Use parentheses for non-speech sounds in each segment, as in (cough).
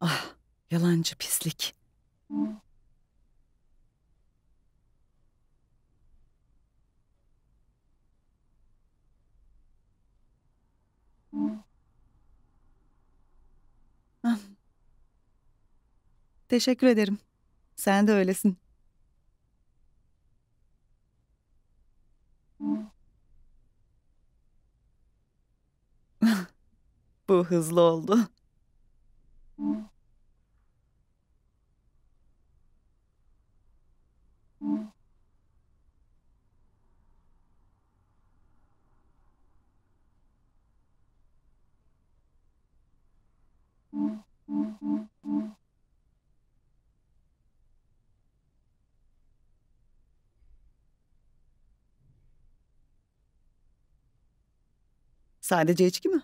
Ah yalancı pislik. Ah. Teşekkür ederim. Sen de öylesin. (laughs) Bu hızlı oldu. Sadece içki mi?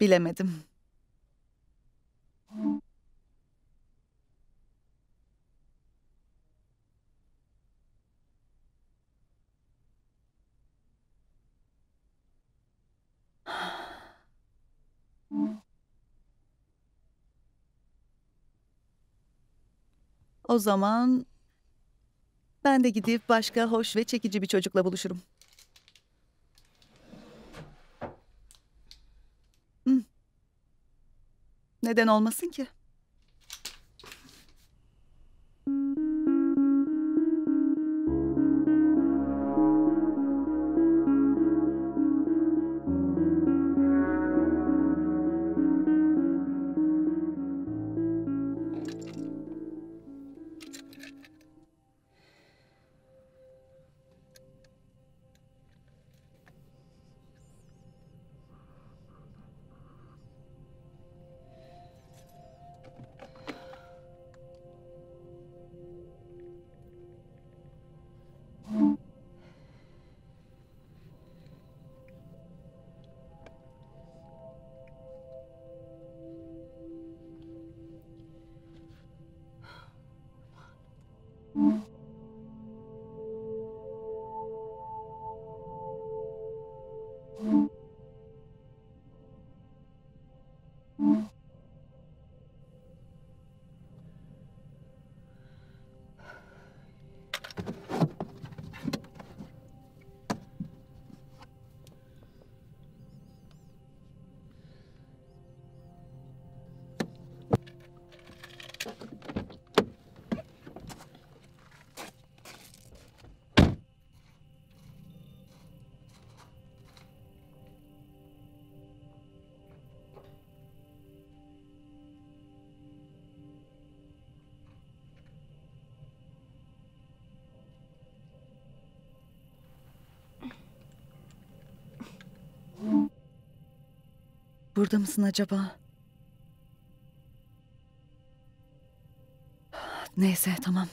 bilemedim. O zaman ben de gidip başka hoş ve çekici bir çocukla buluşurum. Neden olmasın ki? burada mısın acaba? Neyse tamam.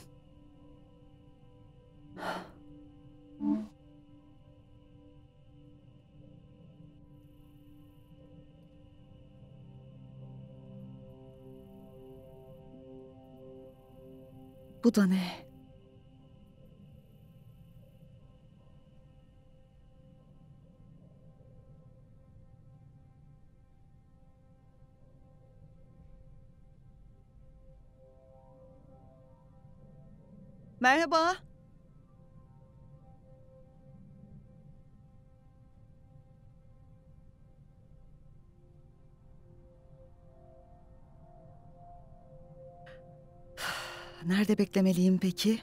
Bu da ne? Merhaba. (sighs) Nerede beklemeliyim peki?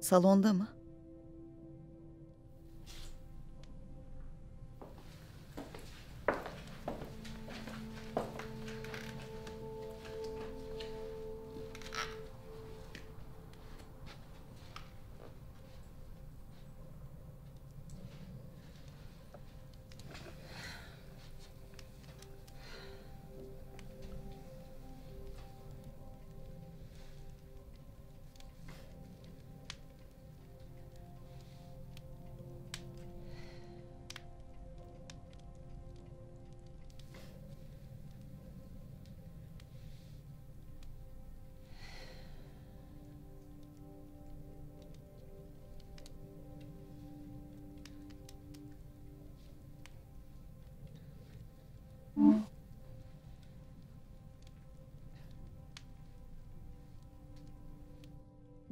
Salonda mı?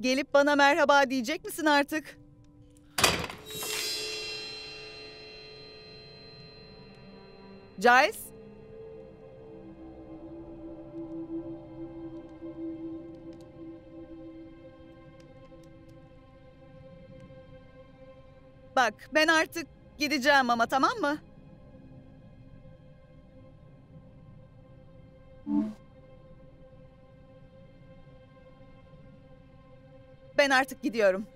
Gelip bana merhaba diyecek misin artık? Giles? Bak ben artık gideceğim ama tamam mı? Ben artık gidiyorum.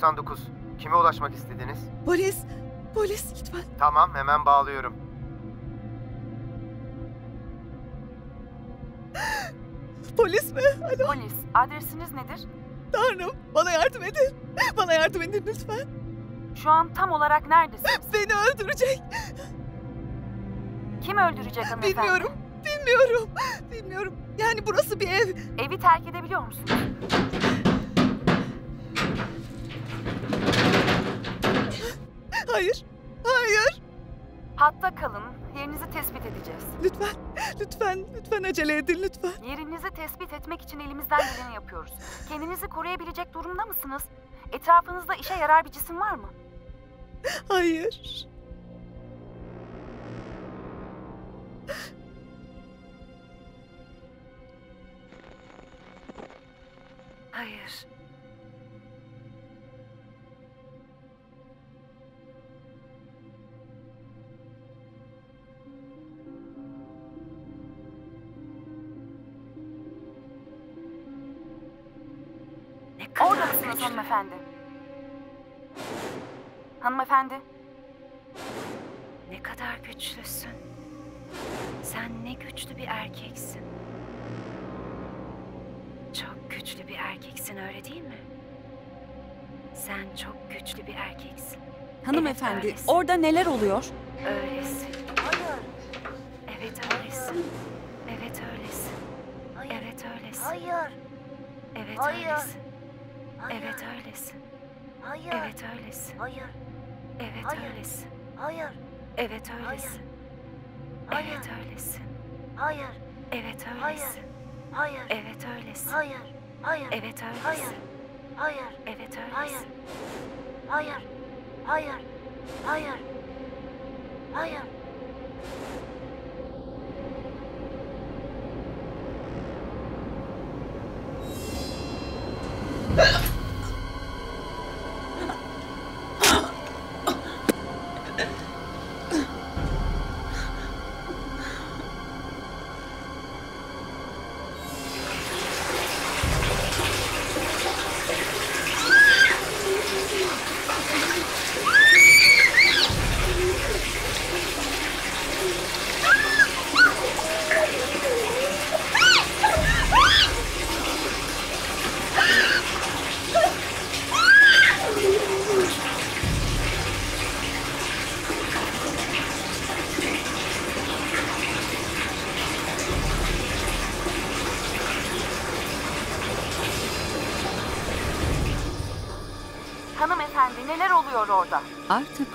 999. Kime ulaşmak istediniz? Polis. Polis lütfen. Tamam, hemen bağlıyorum. Polis mi? Alo Polis, adresiniz nedir? Tanrım. Bana yardım edin. Bana yardım edin lütfen. Şu an tam olarak neredesiniz? Beni öldürecek. Kim öldürecek hanımefendi? Bilmiyorum. Bilmiyorum. Bilmiyorum. Yani burası bir ev. Evi terk edebiliyor musunuz? Hayır. Hayır. Hatta kalın, yerinizi tespit edeceğiz. Lütfen. Lütfen. Lütfen acele edin lütfen. Yerinizi tespit etmek için elimizden geleni yapıyoruz. Kendinizi koruyabilecek durumda mısınız? Etrafınızda işe yarar bir cisim var mı? Hayır. Hayır. Orada mısınız hanımefendi? Hanımefendi, Ne kadar güçlüsün. Sen ne güçlü bir erkeksin. Çok güçlü bir erkeksin öyle değil mi? Sen çok güçlü bir erkeksin. Hanımefendi, öylesin. orada neler oluyor? Öylesin. Hayır. Evet öylesin. Evet öylesin. Hayır. Evet öylesin. Hayır. Evet Hayır. öylesin. Hayır. Evet öylesin. Hayır. Evet öylesin. Hayır. Evet Hayır. öylesin. Hayır. Evet öylesin. Hayır. Evet öylesin. Hayır. Evet Hayır. öylesin. Hayır. Evet öylesin. Hayır. Hayır. Evet öylesin. Hayır. Hayır. Evet Hayır. öylesin. Hayır. Hayır. Hayır. Hayır. Hanımefendi,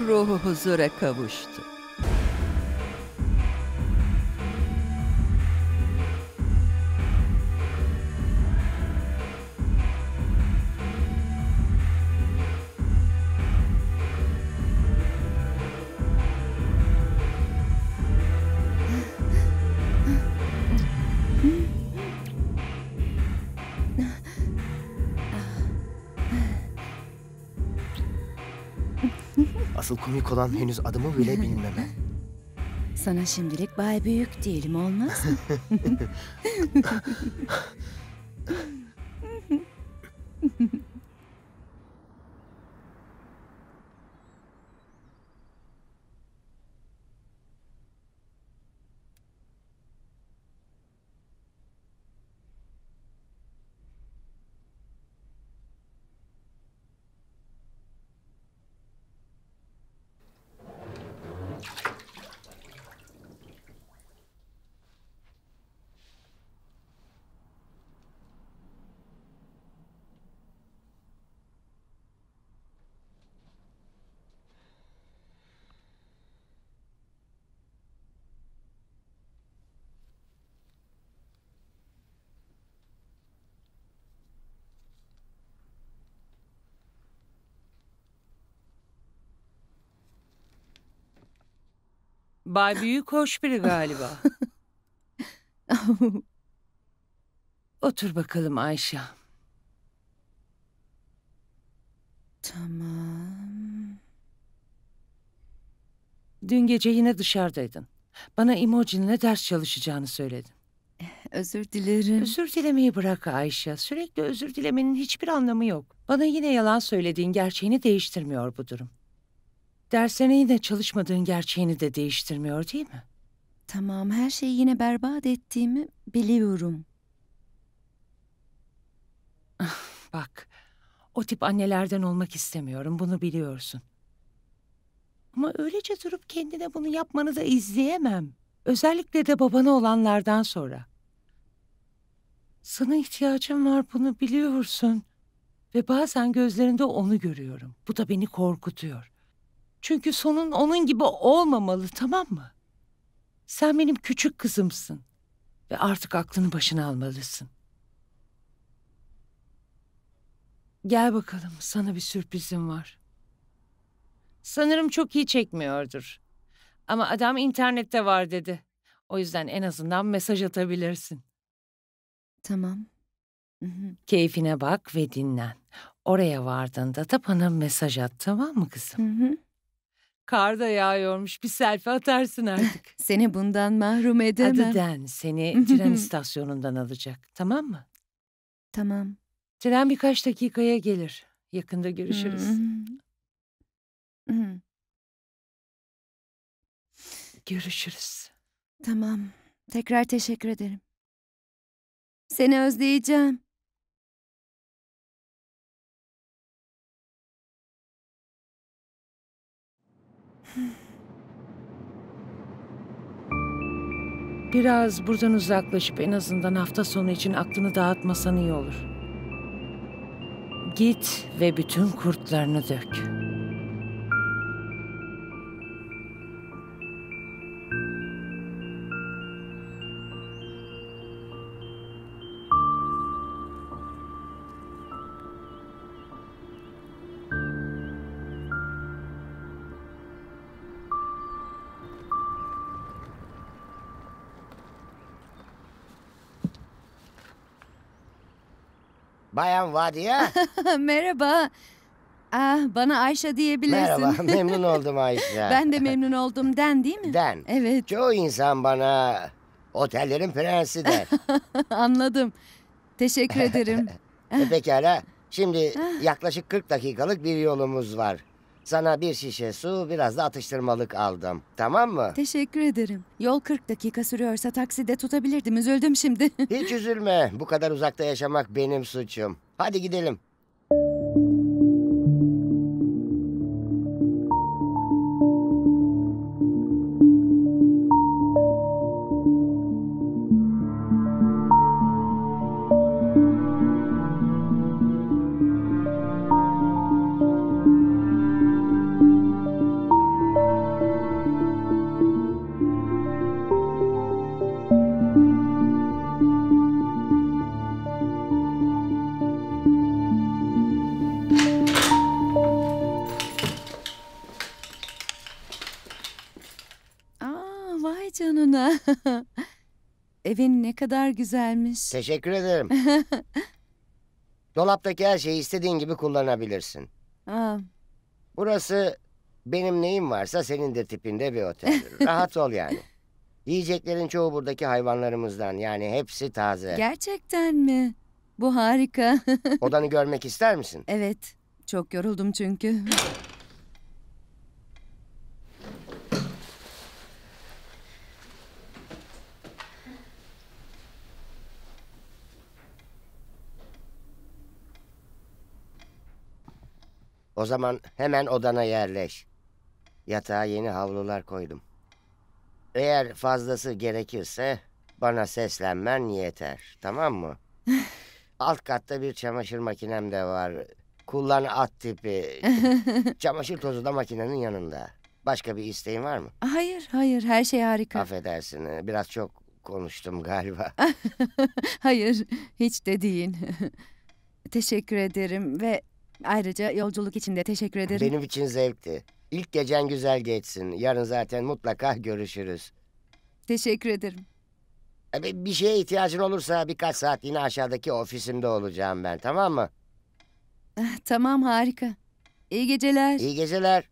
ruhu huzura kavuştu. Komik olan henüz adımı bile (laughs) bilmeme. Sana şimdilik Bay Büyük diyelim olmaz mı? (laughs) Bay Büyük hoş biri galiba. (laughs) Otur bakalım Ayşe. tamam. Dün gece yine dışarıdaydın. Bana emojinle ders çalışacağını söyledin. Özür dilerim. Özür dilemeyi bırak Ayşe. Sürekli özür dilemenin hiçbir anlamı yok. Bana yine yalan söylediğin gerçeğini değiştirmiyor bu durum. Derslerine yine çalışmadığın gerçeğini de değiştirmiyor değil mi? Tamam her şeyi yine berbat ettiğimi biliyorum. Bak, o tip annelerden olmak istemiyorum, bunu biliyorsun. Ama öylece durup kendine bunu yapmanı da izleyemem. Özellikle de babana olanlardan sonra. Sana ihtiyacım var, bunu biliyorsun. Ve bazen gözlerinde onu görüyorum. Bu da beni korkutuyor. Çünkü sonun onun gibi olmamalı, tamam mı? Sen benim küçük kızımsın. Ve artık aklını başına almalısın. Gel bakalım, sana bir sürprizim var. Sanırım çok iyi çekmiyordur. Ama adam internette var dedi. O yüzden en azından mesaj atabilirsin. Tamam. Hı hı. Keyfine bak ve dinlen. Oraya vardığında da bana mesaj at tamam mı kızım? Hı hı. Kar da yağıyormuş bir selfie atarsın artık. (laughs) Seni bundan mahrum edemem. Adı Den seni (laughs) tren istasyonundan alacak tamam mı? Tamam. Tren birkaç dakikaya gelir. Yakında görüşürüz. Hı. görüşürüz. Tamam. Tekrar teşekkür ederim. Seni özleyeceğim. Biraz buradan uzaklaşıp en azından hafta sonu için aklını dağıtmasan iyi olur. Git ve bütün kurtlarını dök. Bayan Vadiye. (laughs) Merhaba. Ah, bana Ayşe diyebilirsin. Merhaba. (laughs) Memnun oldum Ayşe. Ben de memnun oldum. Den değil mi? Den. Evet, Çoğu insan bana otellerin prensi der. (laughs) anladım. Teşekkür ederim. pekala. Şimdi yaklaşık 40 dakikalık bir yolumuz var. Sana bir şişe su, biraz da atıştırmalık aldım. Tamam mı? Teşekkür ederim. Yol 40 dakika sürüyorsa takside tutabilirdim. Üzüldüm şimdi. (laughs) Hiç üzülme. Bu kadar uzakta yaşamak benim suçum. Hadi gidelim. Kadar güzelmiş. Teşekkür ederim. (laughs) Dolaptaki her şeyi istediğin gibi kullanabilirsin. Aa, Burası benim neyim varsa senindir tipinde bir otel. (laughs) Rahat ol yani. Yiyeceklerin çoğu buradaki hayvanlarımızdan yani hepsi taze. gerçekten mi? Bu harika. (laughs) Odanı görmek ister misin? evet, çok yoruldum çünkü. O zaman hemen odana yerleş. Yatağa yeni havlular koydum. Eğer fazlası gerekirse bana seslenmen yeter. Tamam mı? (laughs) Alt katta bir çamaşır makinem de var. Kullan at tipi. (laughs) Çamaşır tozu da makinenin yanında. Başka bir isteğin var mı? Hayır, hayır, her şey harika. Affedersin. Biraz çok konuştum galiba. (laughs) Hayır, hiç de değil. teşekkür ederim ve ayrıca yolculuk için de teşekkür ederim. Benim için zevkti. İlk gecen güzel geçsin. Yarın zaten mutlaka görüşürüz. Teşekkür ederim. E, Bir şeye ihtiyacın olursa birkaç saat yine aşağıdaki ofisimde olacağım ben tamam mı? Ah, Tamam, harika. İyi geceler. İyi geceler.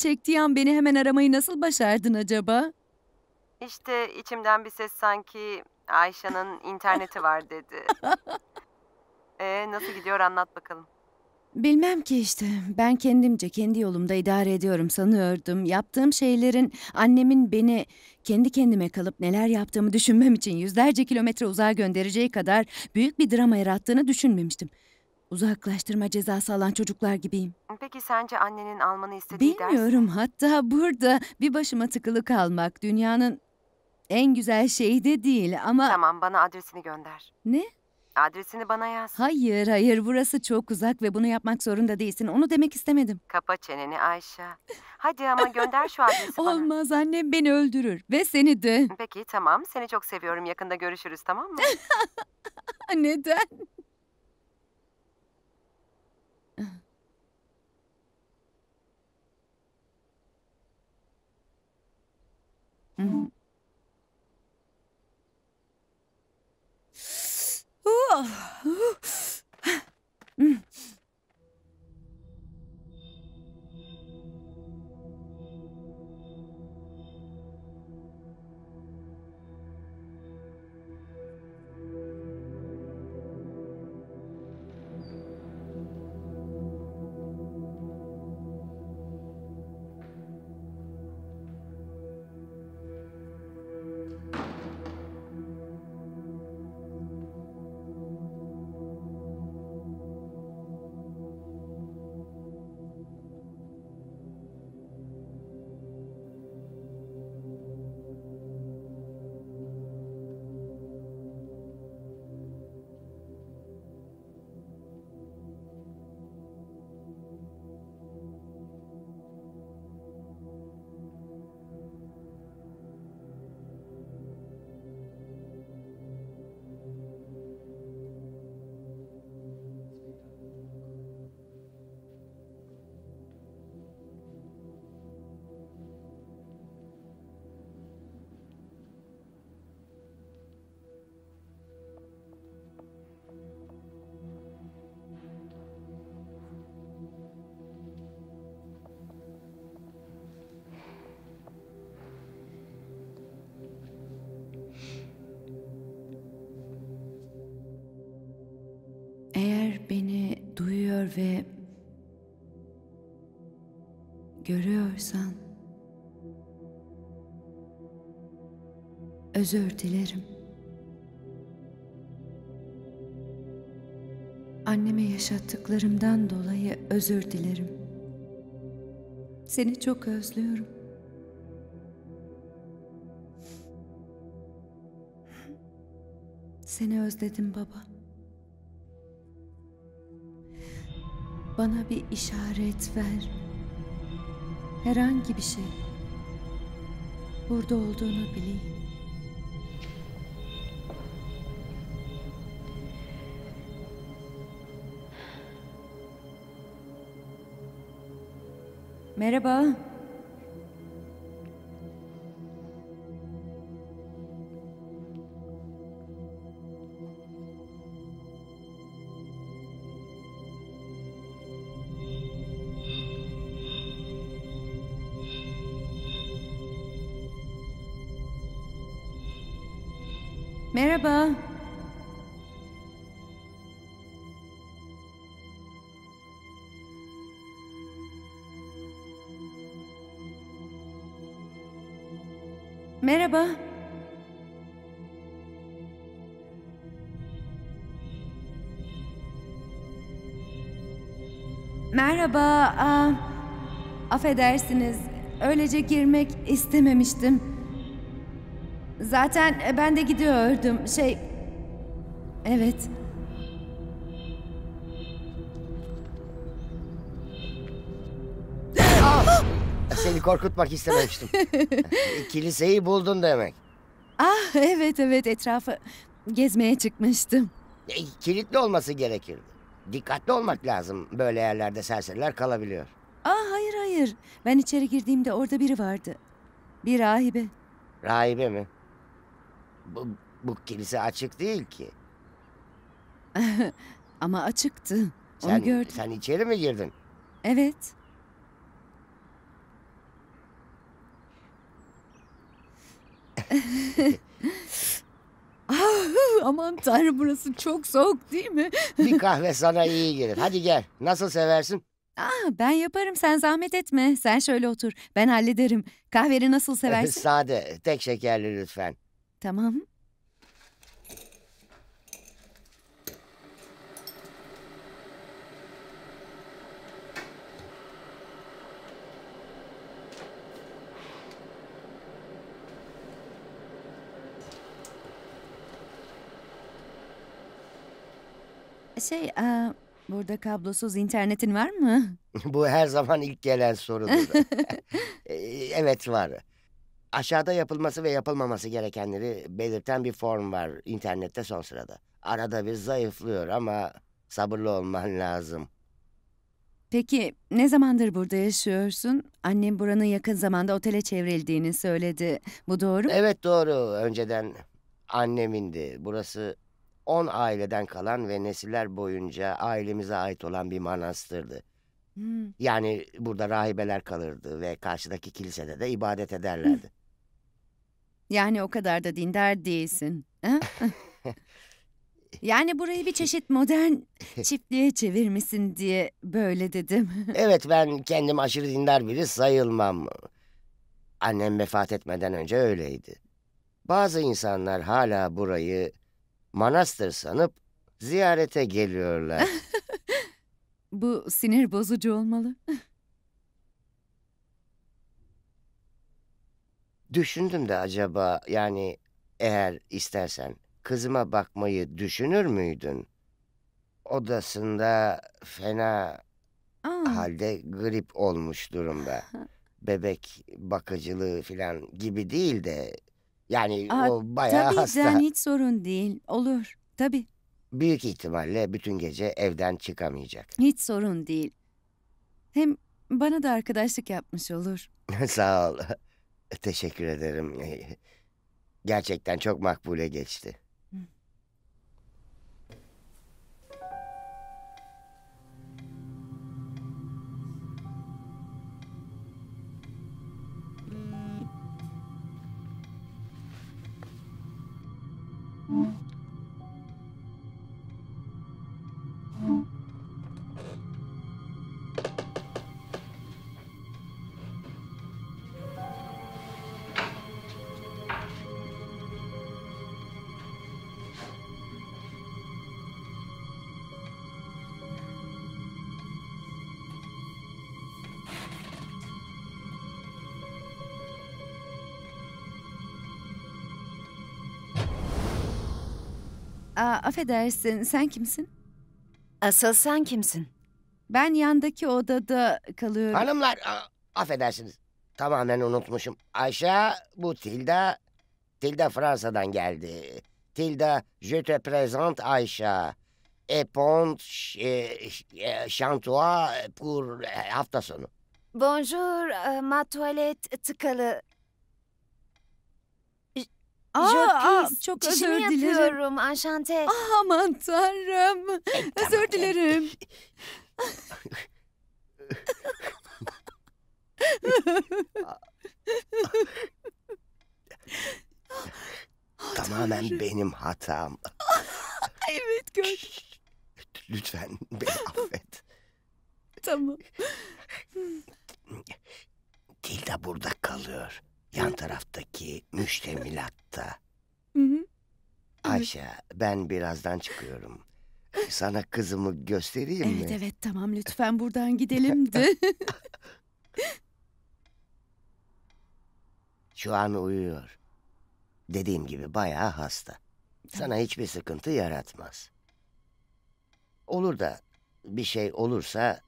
Çektiği an beni hemen aramayı nasıl başardın acaba? İşte içimden bir ses sanki Ayşe'nin interneti var dedi. (laughs) Ee, nasıl gidiyor anlat bakalım. Bilmem ki işte. Ben kendimce kendi yolumda idare ediyorum sanıyordum. Yaptığım şeylerin annemin beni kendi kendime kalıp neler yaptığımı düşünmem için yüzlerce kilometre uzağa göndereceği kadar büyük bir drama yarattığını düşünmemiştim. Uzaklaştırma cezası alan çocuklar gibiyim. Peki sence annenin almanı istediği ders Bilmiyorum hatta burada bir başıma tıkılı kalmak dünyanın en güzel şeyi de değil ama... Tamam bana adresini gönder. Ne? Adresini bana yaz. Hayır hayır burası çok uzak ve bunu yapmak zorunda değilsin. Onu demek istemedim. Kapa çeneni Ayşe. Hadi ama gönder şu adresi bana. Olmaz annem beni öldürür ve seni de. Peki tamam seni çok seviyorum yakında görüşürüz tamam mı? (laughs) Neden? うんうん。うわ、う、うん。Görüyorsan özür dilerim. Anneme yaşattıklarımdan dolayı özür dilerim. Seni çok özlüyorum. Seni özledim baba. Bana bir işaret ver. Herhangi bir şey. Burada olduğunu bileyim. Merhaba. Merhaba. Merhaba. Aa, affedersiniz. Öylece girmek istememiştim. Zaten ben de gidiyordum. Şey... Evet. Seni korkutmak istememiştim. (laughs) Kiliseyi buldun demek. Ah evet evet etrafı gezmeye çıkmıştım. E, Kilitli olması gerekirdi. Dikkatli olmak lazım. Böyle yerlerde serseriler kalabiliyor. Ah hayır hayır. Ben içeri girdiğimde orada biri vardı. Bir rahibe. Rahibe mi? Bu, bu kilise açık değil ki. (laughs) Ama açıktı. Onu Sen, gördüm. sen içeri mi girdin? Evet. (laughs) Aman tanrım burası çok soğuk değil mi? Bir kahve sana iyi gelir. Hadi gel. Nasıl seversin? Aa, ben yaparım sen zahmet etme. Sen şöyle otur. Ben hallederim. Kahveni nasıl (laughs) seversin? Sade, tek şekerli lütfen. tamam. Şey, aa, burada kablosuz internetin var mı? (laughs) Bu her zaman ilk gelen sorudur. Ee, (laughs) evet var. Aşağıda yapılması ve yapılmaması gerekenleri belirten bir form var internette son sırada. Arada bir zayıflıyor ama sabırlı olman lazım. Peki ne zamandır burada yaşıyorsun? Annem buranın yakın zamanda otele çevrildiğini söyledi. Bu doğru mu? Evet doğru. Önceden annemindi. Burası 10 aileden kalan ve nesiller boyunca ailemize ait olan bir manastırdı. Hmm. Yani burada rahibeler kalırdı ve karşıdaki kilisede de ibadet ederlerdi. Yani o kadar da dindar değilsin. ha? (laughs) yani burayı bir çeşit modern çiftliğe çevirmişsin diye böyle dedim. (laughs) Evet ben kendim aşırı dindar biri sayılmam. Annem vefat etmeden önce öyleydi. Bazı insanlar hala burayı manastır sanıp ziyarete geliyorlar. (laughs) Bu sinir bozucu olmalı. Düşündüm de acaba yani eğer istersen kızıma bakmayı düşünür müydün? Odasında fena Aa, halde grip olmuş durumda. (laughs) Bebek bakıcılığı falan gibi değil de yani Aa, o bayağı tabii hasta. Can hiç sorun değil. Olur. Tabii Büyük ihtimalle bütün gece evden çıkamayacak. hiç sorun değil. Hem bana da arkadaşlık yapmış olur. (laughs) Sağ ol. Teşekkür ederim. Gerçekten çok makbule geçti. Aa, affedersin sen kimsin? Asıl sen kimsin? Ben yandaki odada kalıyorum. Hanımlar, a- affedersiniz. Tamamen unutmuşum. Ayşe, bu Tilda. Tilda Fransa'dan geldi. Tilda, je te présente Ayşe. Epont, Chantois pour e, hafta sonu. Bonjour, e, ma tuvalet tıkalı. Aa, aa, Je çok Çişimi özür dilerim. yapıyorum, anşante. Aman tanrım. Özür dilerim. Tamamen benim hatam. evet gördüm. Lütfen beni affet. Tamam. Tilda burada kalıyor. Yan taraftaki müştemilatta. Hı hı. Ayşe, ben birazdan çıkıyorum. Sana kızımı göstereyim mi? Evet evet tamam lütfen buradan gidelim de. (laughs) Şu an uyuyor. Dediğim gibi bayağı hasta. Sana hiçbir sıkıntı yaratmaz. Olur da bir şey olursa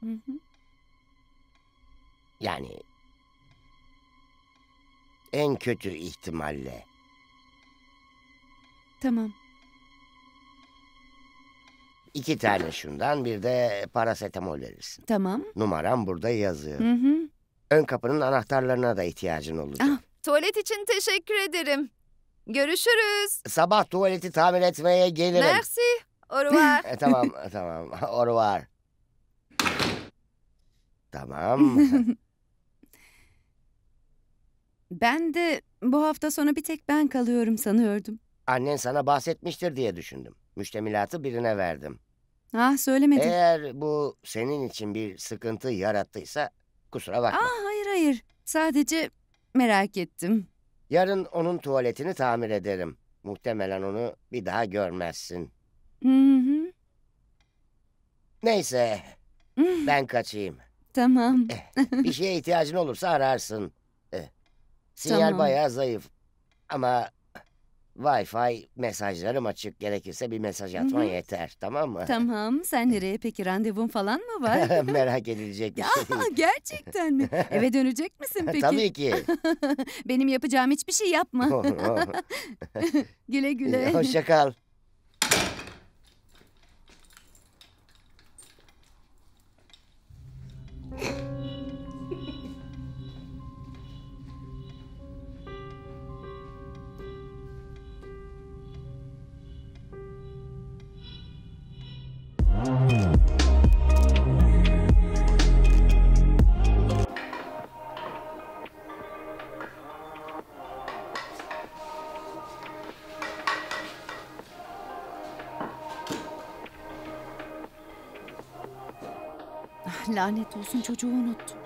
Hı hı. yani en kötü ihtimalle tamam. iki tane şundan bir de parasetamol verirsin. Tamam. Numaram burada yazıyor. Hı hı. Ön kapının anahtarlarına da ihtiyacın olacak. Ah. Tuvalet için teşekkür ederim. Görüşürüz. Sabah tuvaleti tamir etmeye gelirim. Merci. Au revoir. (laughs) E, tamam, tamam. Au revoir. Tamam. (laughs) Ben de bu hafta sonu bir tek ben kalıyorum sanıyordum. Annen sana bahsetmiştir diye düşündüm. Müştemilatı birine verdim. Ah söylemedin. Eğer bu senin için bir sıkıntı yarattıysa kusura bakma. Ah hayır hayır. Sadece merak ettim. Yarın onun tuvaletini tamir ederim. Muhtemelen onu bir daha görmezsin. Hı hı. Neyse ben kaçayım. Tamam. Bir şeye ihtiyacın olursa ararsın. Sinyal Tamam. bayağı zayıf. Ama Wi-Fi mesajlarım açık. Gerekirse bir mesaj atman Hı hı. yeter. Tamam mı? Tamam. Sen (laughs) nereye peki? Randevun falan mı var? (laughs) Merak edilecek bir Ya şey değil. (laughs) gerçekten mi? Eve dönecek misin peki? Tabii ki. Benim yapacağım hiçbir şey yapma. güle güle. Hoşça kal. Lanet olsun çocuğu unuttum.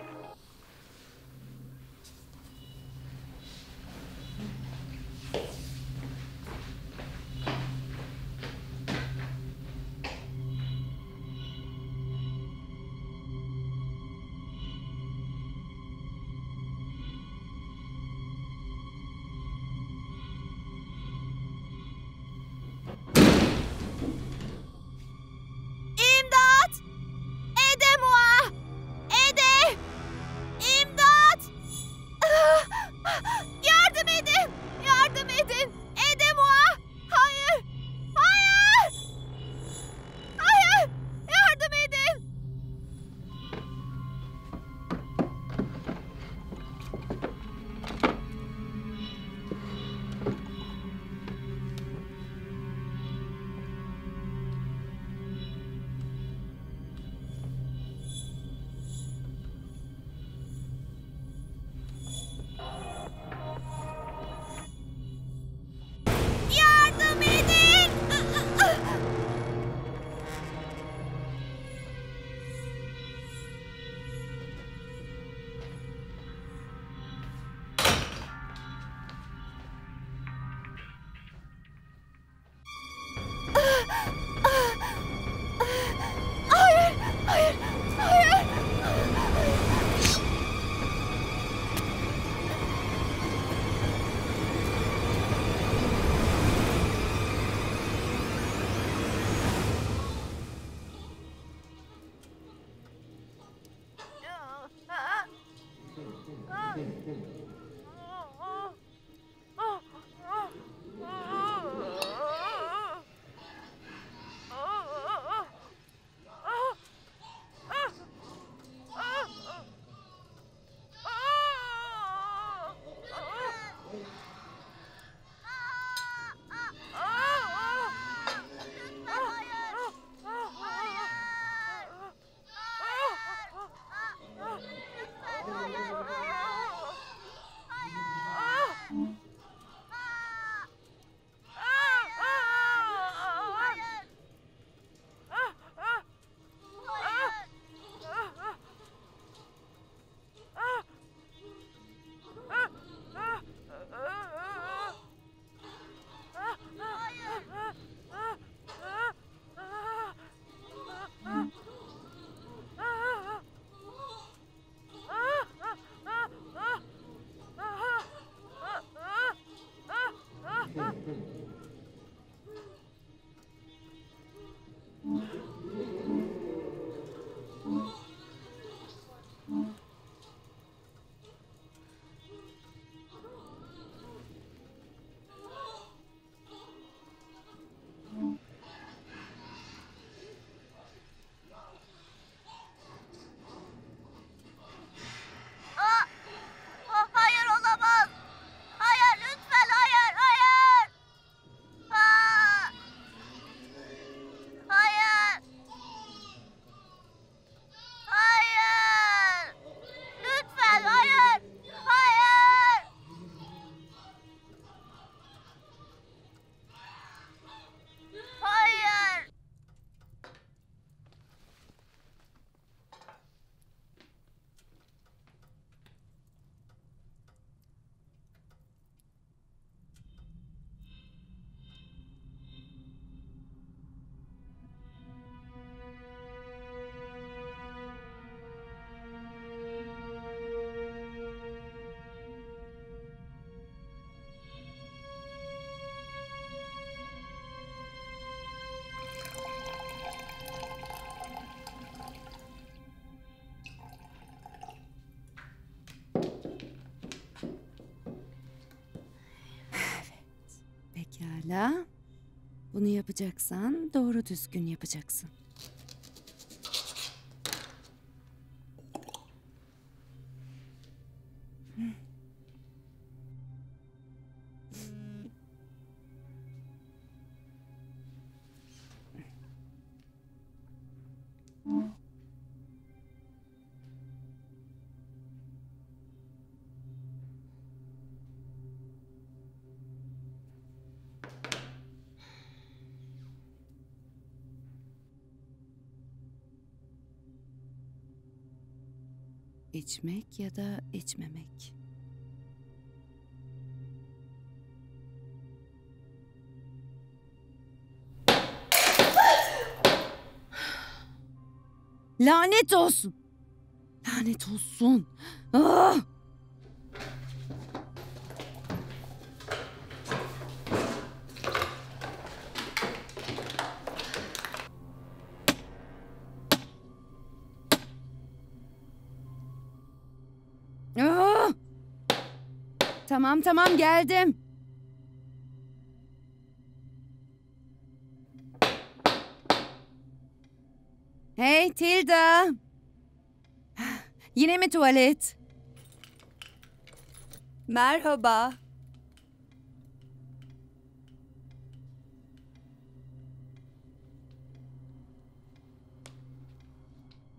Pekala. Bunu yapacaksan doğru düzgün yapacaksın. İçmek ya da içmemek. Lanet olsun. Lanet olsun. Ah! Tamam tamam geldim. Hey Tilda. Yine mi tuvalet? Merhaba.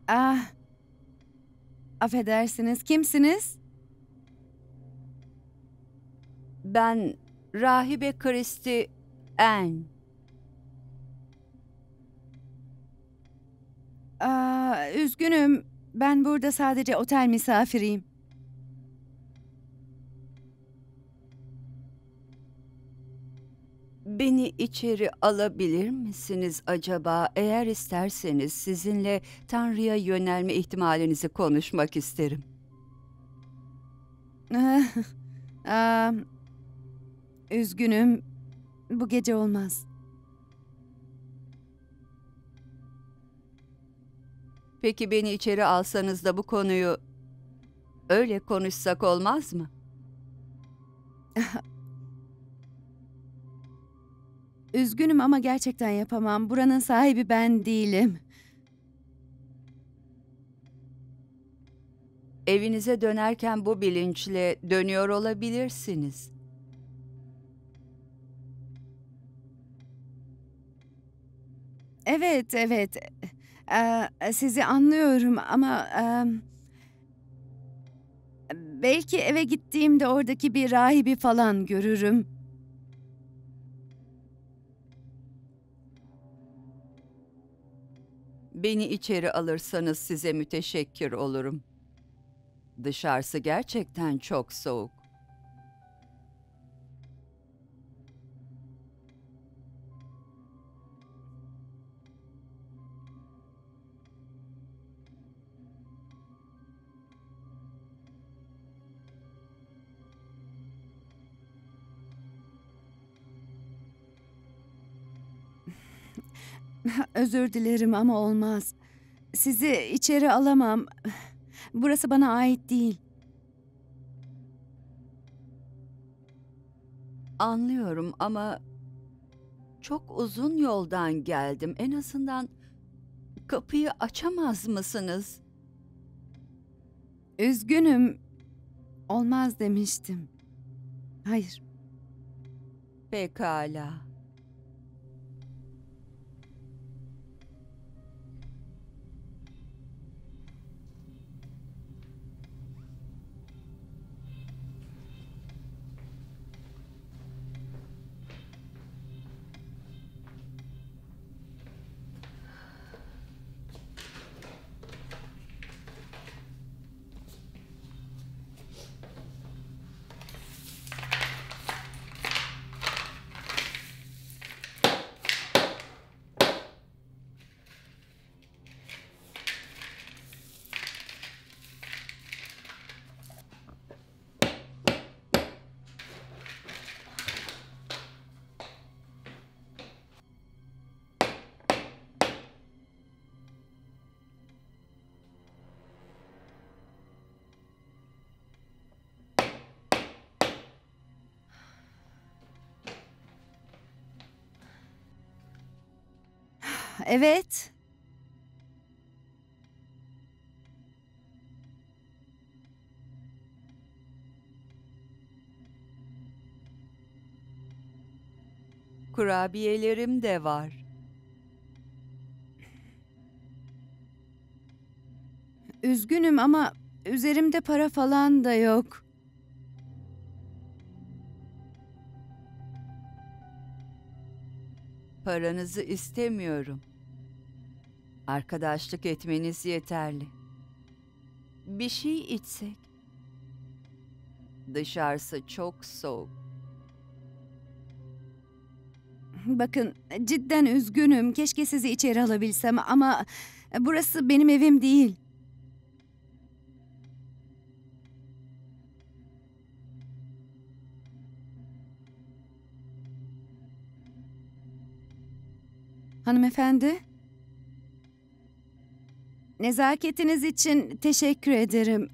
Ah. Affedersiniz. Kimsiniz? Ben Rahibe Kristi En. Aa, üzgünüm. Ben burada sadece otel misafiriyim. Beni içeri alabilir misiniz acaba? Eğer isterseniz sizinle Tanrı'ya yönelme ihtimalinizi konuşmak isterim. (laughs) Aa, üzgünüm. Bu gece olmaz. Peki beni içeri alsanız da bu konuyu öyle konuşsak olmaz mı? (laughs) Üzgünüm ama gerçekten yapamam. Buranın sahibi ben değilim. Evinize dönerken bu bilinçle dönüyor olabilirsiniz. Evet, evet. Ee, sizi anlıyorum ama... em, belki eve gittiğimde oradaki bir rahibi falan görürüm. Beni içeri alırsanız size müteşekkir olurum. Dışarısı gerçekten çok soğuk. (laughs) Özür dilerim ama olmaz. Sizi içeri alamam. Burası bana ait değil. Anlıyorum ama çok uzun yoldan geldim. En azından kapıyı açamaz mısınız? Üzgünüm. Olmaz demiştim. Hayır. Pekala. Evet. Kurabiyelerim de var. Üzgünüm ama üzerimde para falan da yok. Paranızı istemiyorum. Arkadaşlık etmeniz yeterli. Bir şey içsek. Dışarısı çok soğuk. Bakın cidden üzgünüm. Keşke sizi içeri alabilsem ama burası benim evim değil. Hanımefendi. Nezaketiniz için teşekkür ederim.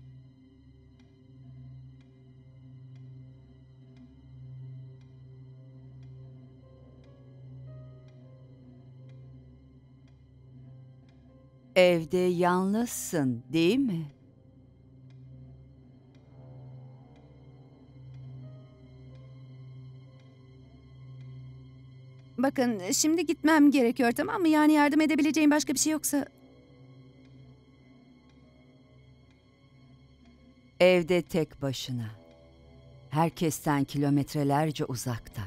Evde yalnızsın, değil mi? Bakın şimdi gitmem gerekiyor tamam mı? Yani yardım edebileceğim başka bir şey yoksa... Evde tek başına. Herkesten kilometrelerce uzakta.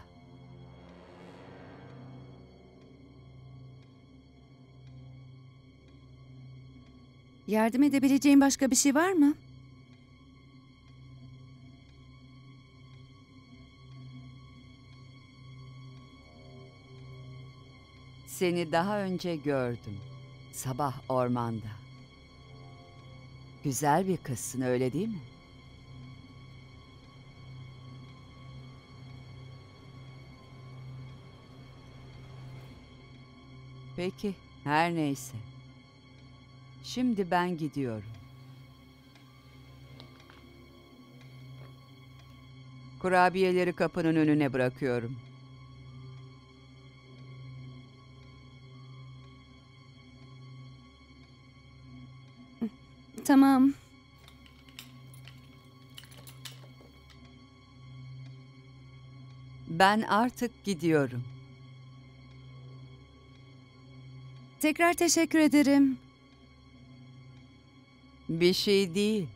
Yardım edebileceğim başka bir şey var mı? Seni daha önce gördüm. Sabah ormanda. Güzel bir kızsın öyle değil mi? Peki, her neyse. Şimdi ben gidiyorum. Kurabiyeleri kapının önüne bırakıyorum. Tamam. Ben artık gidiyorum. Tekrar teşekkür ederim. Bir şey değil.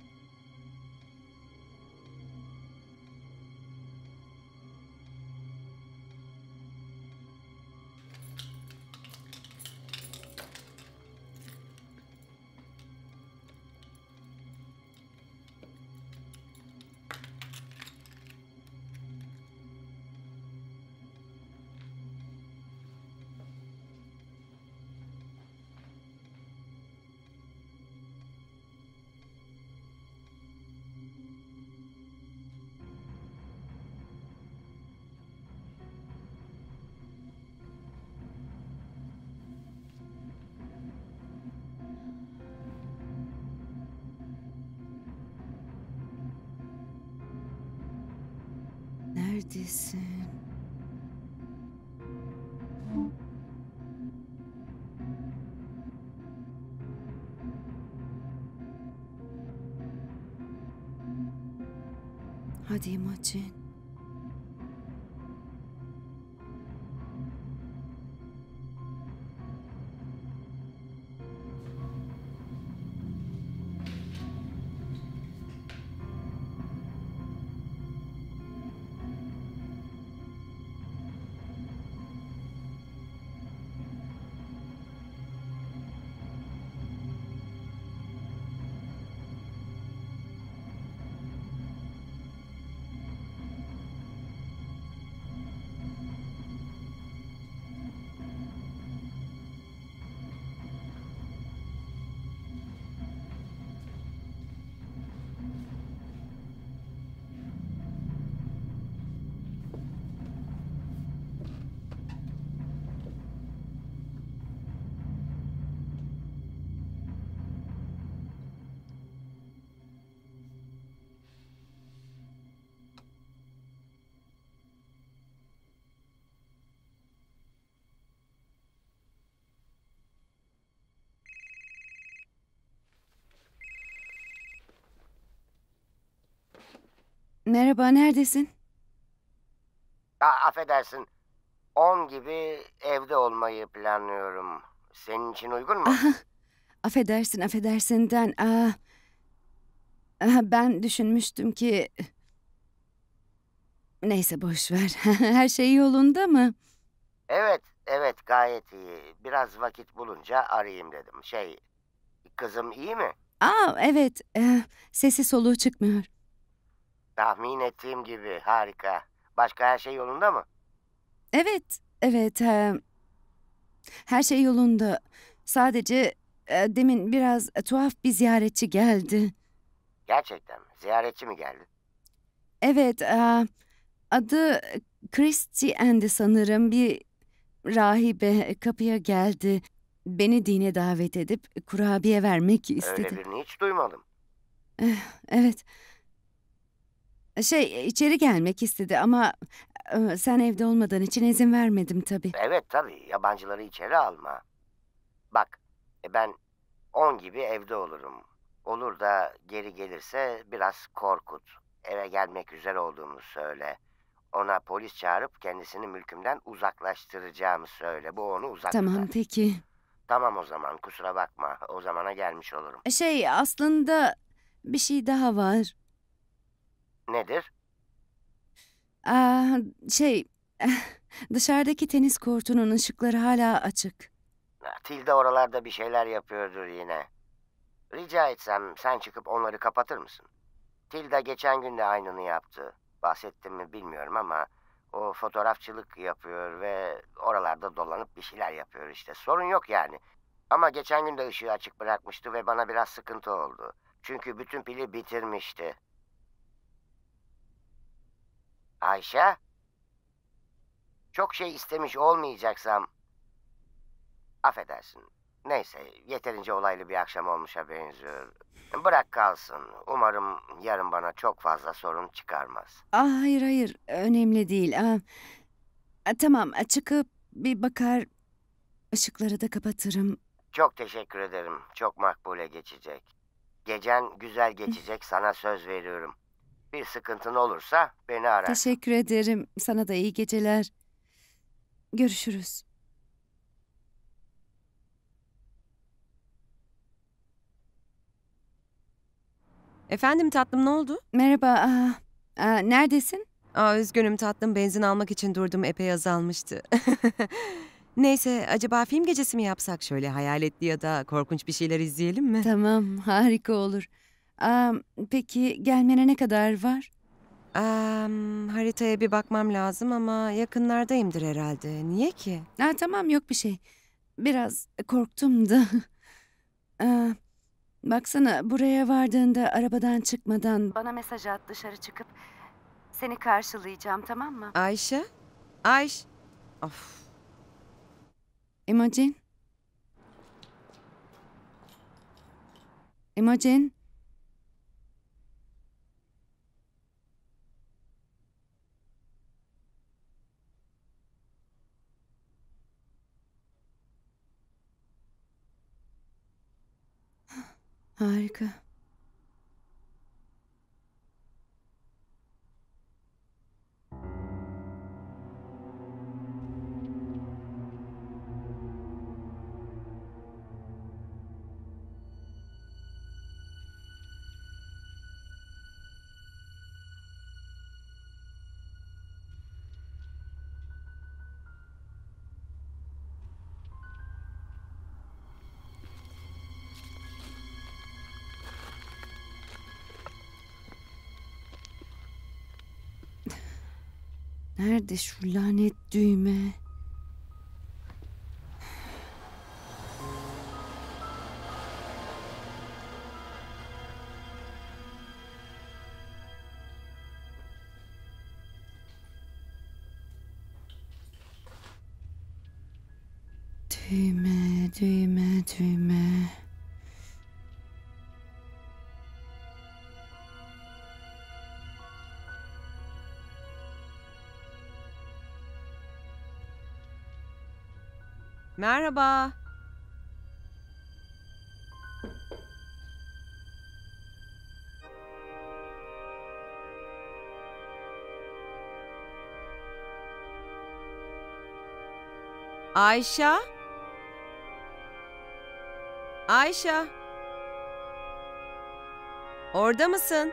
Neredesin? Hadi Imogen. Merhaba, neredesin? Aa, affedersin. 10 gibi evde olmayı planlıyorum. Senin için uygun mu? Aha, affedersin, affedersinden. Aa, aha, ben düşünmüştüm ki... Neyse boş ver. (laughs) Her şey yolunda mı? Evet, evet gayet iyi. Biraz vakit bulunca arayayım dedim. Şey, kızım iyi mi? Aa, evet. e, sesi soluğu çıkmıyor. Tahmin ettiğim gibi harika. Başka her şey yolunda mı? Evet, evet. e, her şey yolunda. Sadece e, demin biraz tuhaf bir ziyaretçi geldi. Gerçekten mi? Ziyaretçi mi geldi? Evet, e, adı Christy Andy sanırım. Bir rahibe kapıya geldi. Beni dine davet edip kurabiye vermek istedi. Öyle birini hiç duymadım. Evet. Şey, içeri gelmek istedi ama e, sen evde olmadığın için izin vermedim tabii. Evet tabii yabancıları içeri alma. Bak e, ben 10 gibi evde olurum. Olur da geri gelirse biraz korkut. Eve gelmek üzere olduğumu söyle. Ona polis çağırıp kendisini mülkümden uzaklaştıracağımı söyle. Bu onu uzak Tamam, tutar. peki. Tamam o zaman kusura bakma. O zamana gelmiş olurum. Şey, aslında bir şey daha var. Nedir? Aa, şey, (laughs) dışarıdaki tenis kortunun ışıkları hala açık. Tilde oralarda bir şeyler yapıyordur yine. Rica etsem sen çıkıp onları kapatır mısın? Tilda geçen gün de aynını yaptı. Bahsettim mi bilmiyorum ama o fotoğrafçılık yapıyor ve oralarda dolanıp bir şeyler yapıyor işte. Sorun yok yani. Ama geçen gün de ışığı açık bırakmıştı ve bana biraz sıkıntı oldu. Çünkü bütün pili bitirmişti. Ayşe? Çok şey istemiş olmayacaksam Affedersin. Neyse, yeterince olaylı bir akşam olmuşa benziyor. Bırak kalsın. Umarım yarın bana çok fazla sorun çıkarmaz. Aa, hayır hayır, önemli değil. Aa, a, tamam, a, çıkıp bir bakar, ışıkları da kapatırım. Çok teşekkür ederim. Çok makbule geçecek. Gecen güzel geçecek sana söz veriyorum. Bir sıkıntın olursa beni ara. Teşekkür ederim. Sana da iyi geceler. Görüşürüz. Efendim tatlım ne oldu? Merhaba. Aa, aa, neredesin? Aa üzgünüm tatlım benzin almak için durdum epey azalmıştı. (laughs) Neyse acaba film gecesi mi yapsak şöyle hayaletli ya da korkunç bir şeyler izleyelim mi? Tamam, harika olur. Aa, peki gelmene ne kadar var? Am, haritaya bir bakmam lazım ama yakınlardayımdır herhalde. Niye ki? Aa, tamam, yok bir şey. Biraz korktum da. (laughs) Aa, baksana, buraya vardığında arabadan çıkmadan... Bana mesaj at dışarı çıkıp seni karşılayacağım, tamam mı? Ayşe? Ayş. Of. Imogen? Imogen? Harika. Nerede şu lanet düğme? Merhaba. Ayşe? Ayşe? Orada mısın?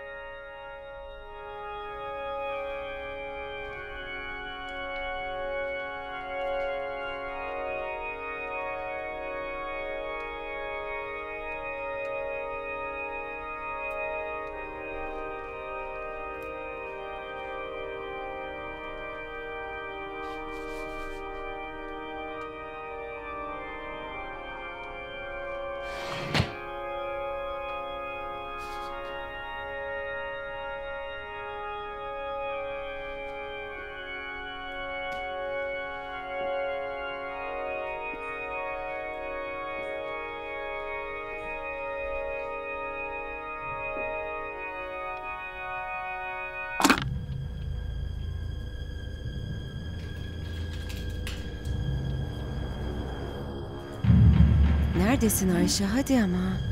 Neredesin Ayşe? Hadi ama.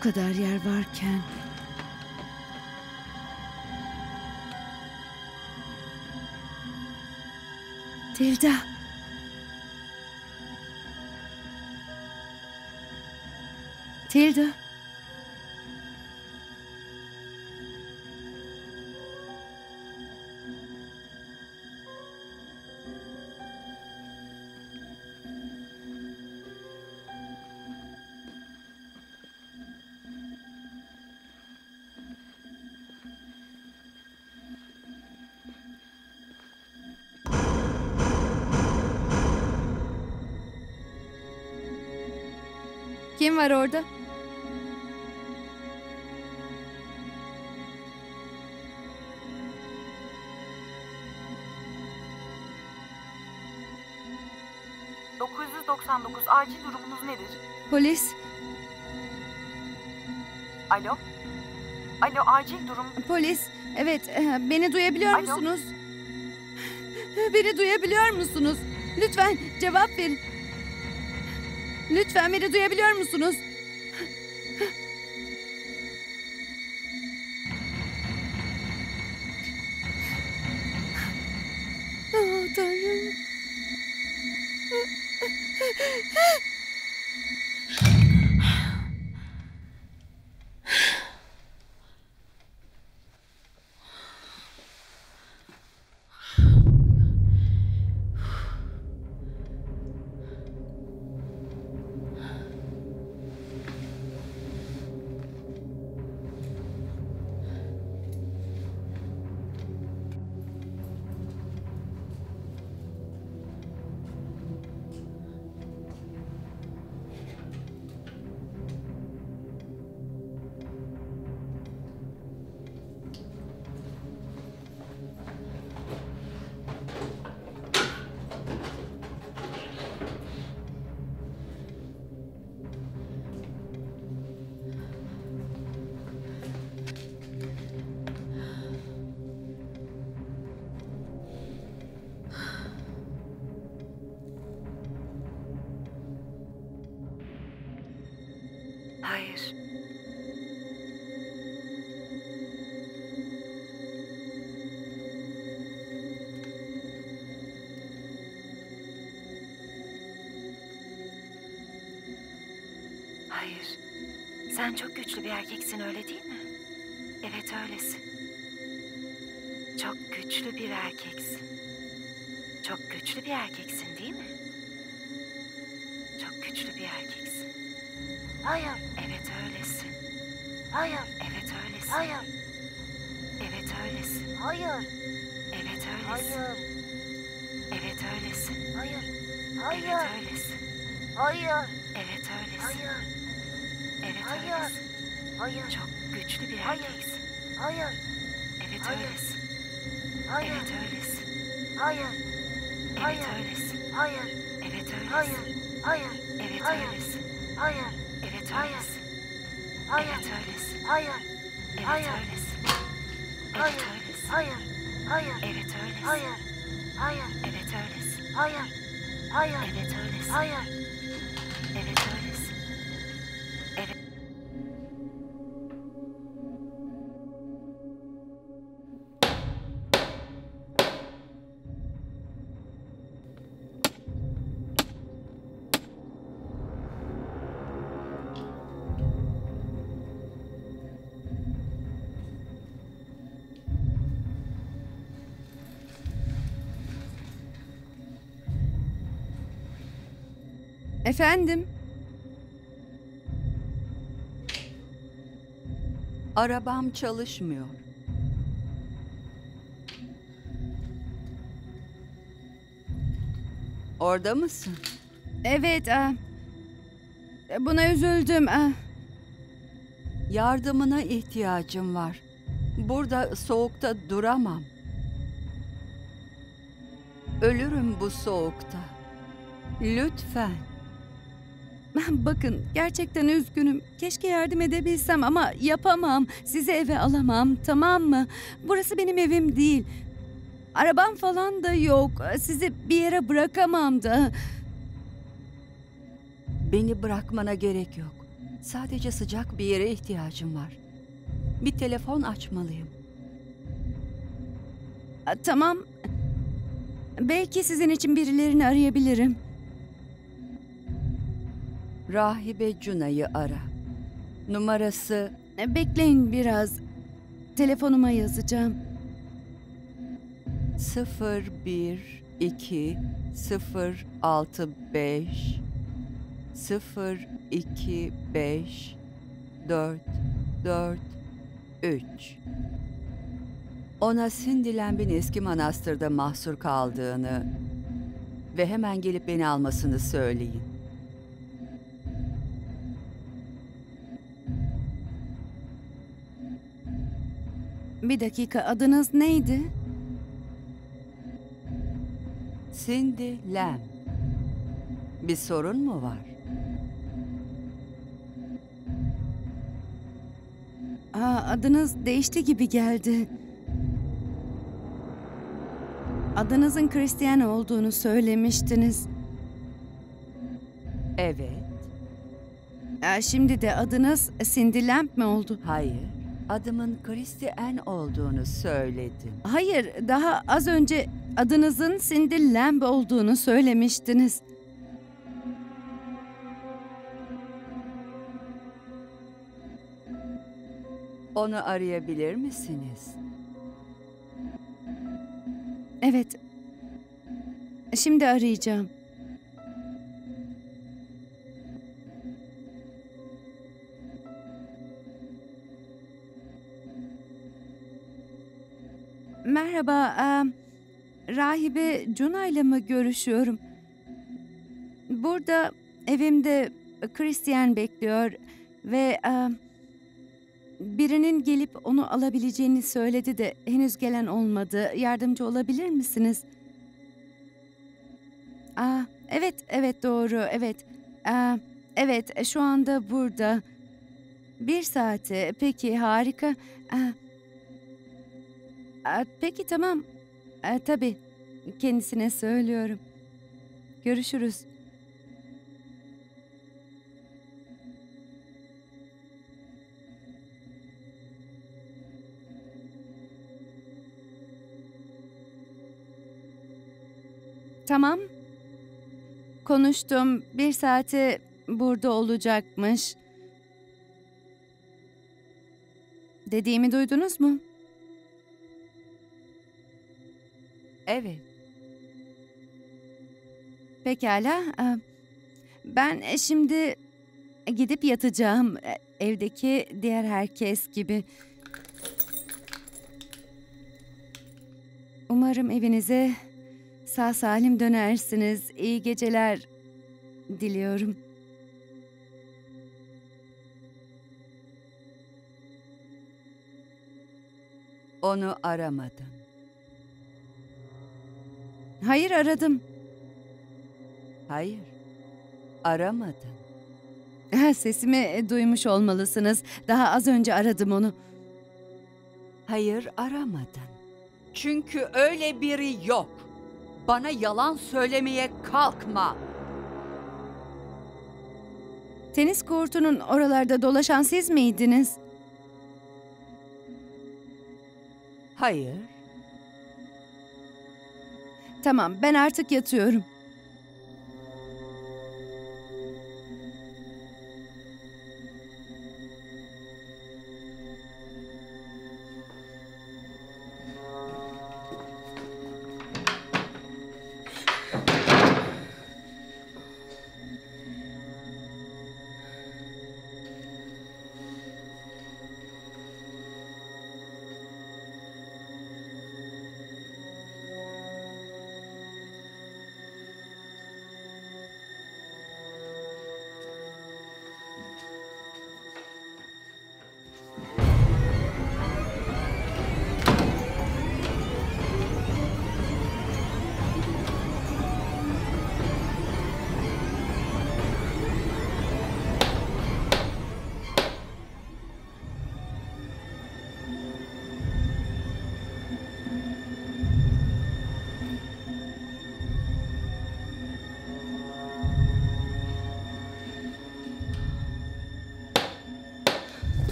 Bu kadar yer varken... Tilda. Tilda. Kim var orada? ...999 acil durumunuz nedir? Polis. Alo? Alo acil durum. Polis. Evet, e, beni duyabiliyor Alo? musunuz? Beni duyabiliyor musunuz? Lütfen cevap verin. Lütfen beni duyabiliyor musunuz? Güçlü bir erkeksin öyle değil mi? Evet öylesin. Çok güçlü bir erkeksin. Çok güçlü bir erkeksin değil mi? Çok güçlü bir erkeksin. Hayır. Evet öylesin. Hayır. Evet öylesin. Hayır. Evet öylesin. Hayır. Evet öylesin. Hayır. Evet öylesin. Hayır. Hayır. Evet öylesin. Hayır. Evet öylesin. Hayır. Evet öylesin. Hayır. Çok güçlü bir Hayır. erkeksin. Hayır. Evet Hayır. öylesin. Hayır. Evet öylesin. Hayır. Evet öylesin. Hayır. Evet öylesin. Hayır. Hayır. Evet öylesin. Hayır. Evet öylesin. Hayır. Evet öylesin. Hayır. Evet öylesin. Hayır. Hayır. Hayır. Evet öylesin. Hayır. Hayır. Evet öylesin. Hayır. Hayır. Evet öylesin. Hayır. Efendim? Arabam çalışmıyor. Orada mısın? Evet. ah. Buna üzüldüm. ah. Yardımına ihtiyacım var. Burada soğukta duramam. Ölürüm bu soğukta. Lütfen. Bakın gerçekten üzgünüm. Keşke yardım edebilsem ama yapamam. Sizi eve alamam tamam mı? Burası benim evim değil. Arabam falan da yok. Sizi bir yere bırakamam da. Beni bırakmana gerek yok. Sadece sıcak bir yere ihtiyacım var. Bir telefon açmalıyım. Tamam. Belki sizin için birilerini arayabilirim. Rahibe Cuna'yı ara. Numarası Bekleyin biraz. Telefonuma yazacağım. 01 2 065 025 4 4 3 Ona Cindy Lamb'in eski manastırda mahsur kaldığını ve hemen gelip beni almasını söyleyin. Bir dakika adınız neydi? Cindy Lamb. Bir sorun mu var? Aa, adınız değişti gibi geldi. Adınızın Hristiyan olduğunu söylemiştiniz. Evet, Aa, şimdi de adınız Cindy Lamb mi oldu? hayır. Adımın Christy Ann olduğunu söyledim. Hayır, daha az önce adınızın Cindy Lamb olduğunu söylemiştiniz. Onu arayabilir misiniz? Evet. Şimdi arayacağım. Merhaba, eee, rahibe Cuna ile mi görüşüyorum? Burada evimde Christian bekliyor ve eee, birinin gelip onu alabileceğini söyledi de henüz gelen olmadı. Yardımcı olabilir misiniz? Aa, evet, evet doğru, evet. Aa, evet, şu anda burada. Bir saate, peki harika. Aa, aa, peki tamam, Aa, tabii. Kendisine söylüyorum. Görüşürüz. Tamam. Konuştum. Bir saate burada olacakmış. Dediğimi duydunuz mu? Evet, Pekala. Ee, Ben şimdi gidip yatacağım. Evdeki diğer herkes gibi. Umarım evinize sağ salim dönersiniz. İyi geceler diliyorum. Onu aramadın. Hayır aradım. Hayır. Aramadın. Ha, Sesimi e, duymuş olmalısınız. Daha az önce aradım onu. Hayır aramadın. Çünkü öyle biri yok. Bana yalan söylemeye kalkma. Tenis kortunun oralarda dolaşan siz miydiniz? Hayır. Tamam ben artık yatıyorum.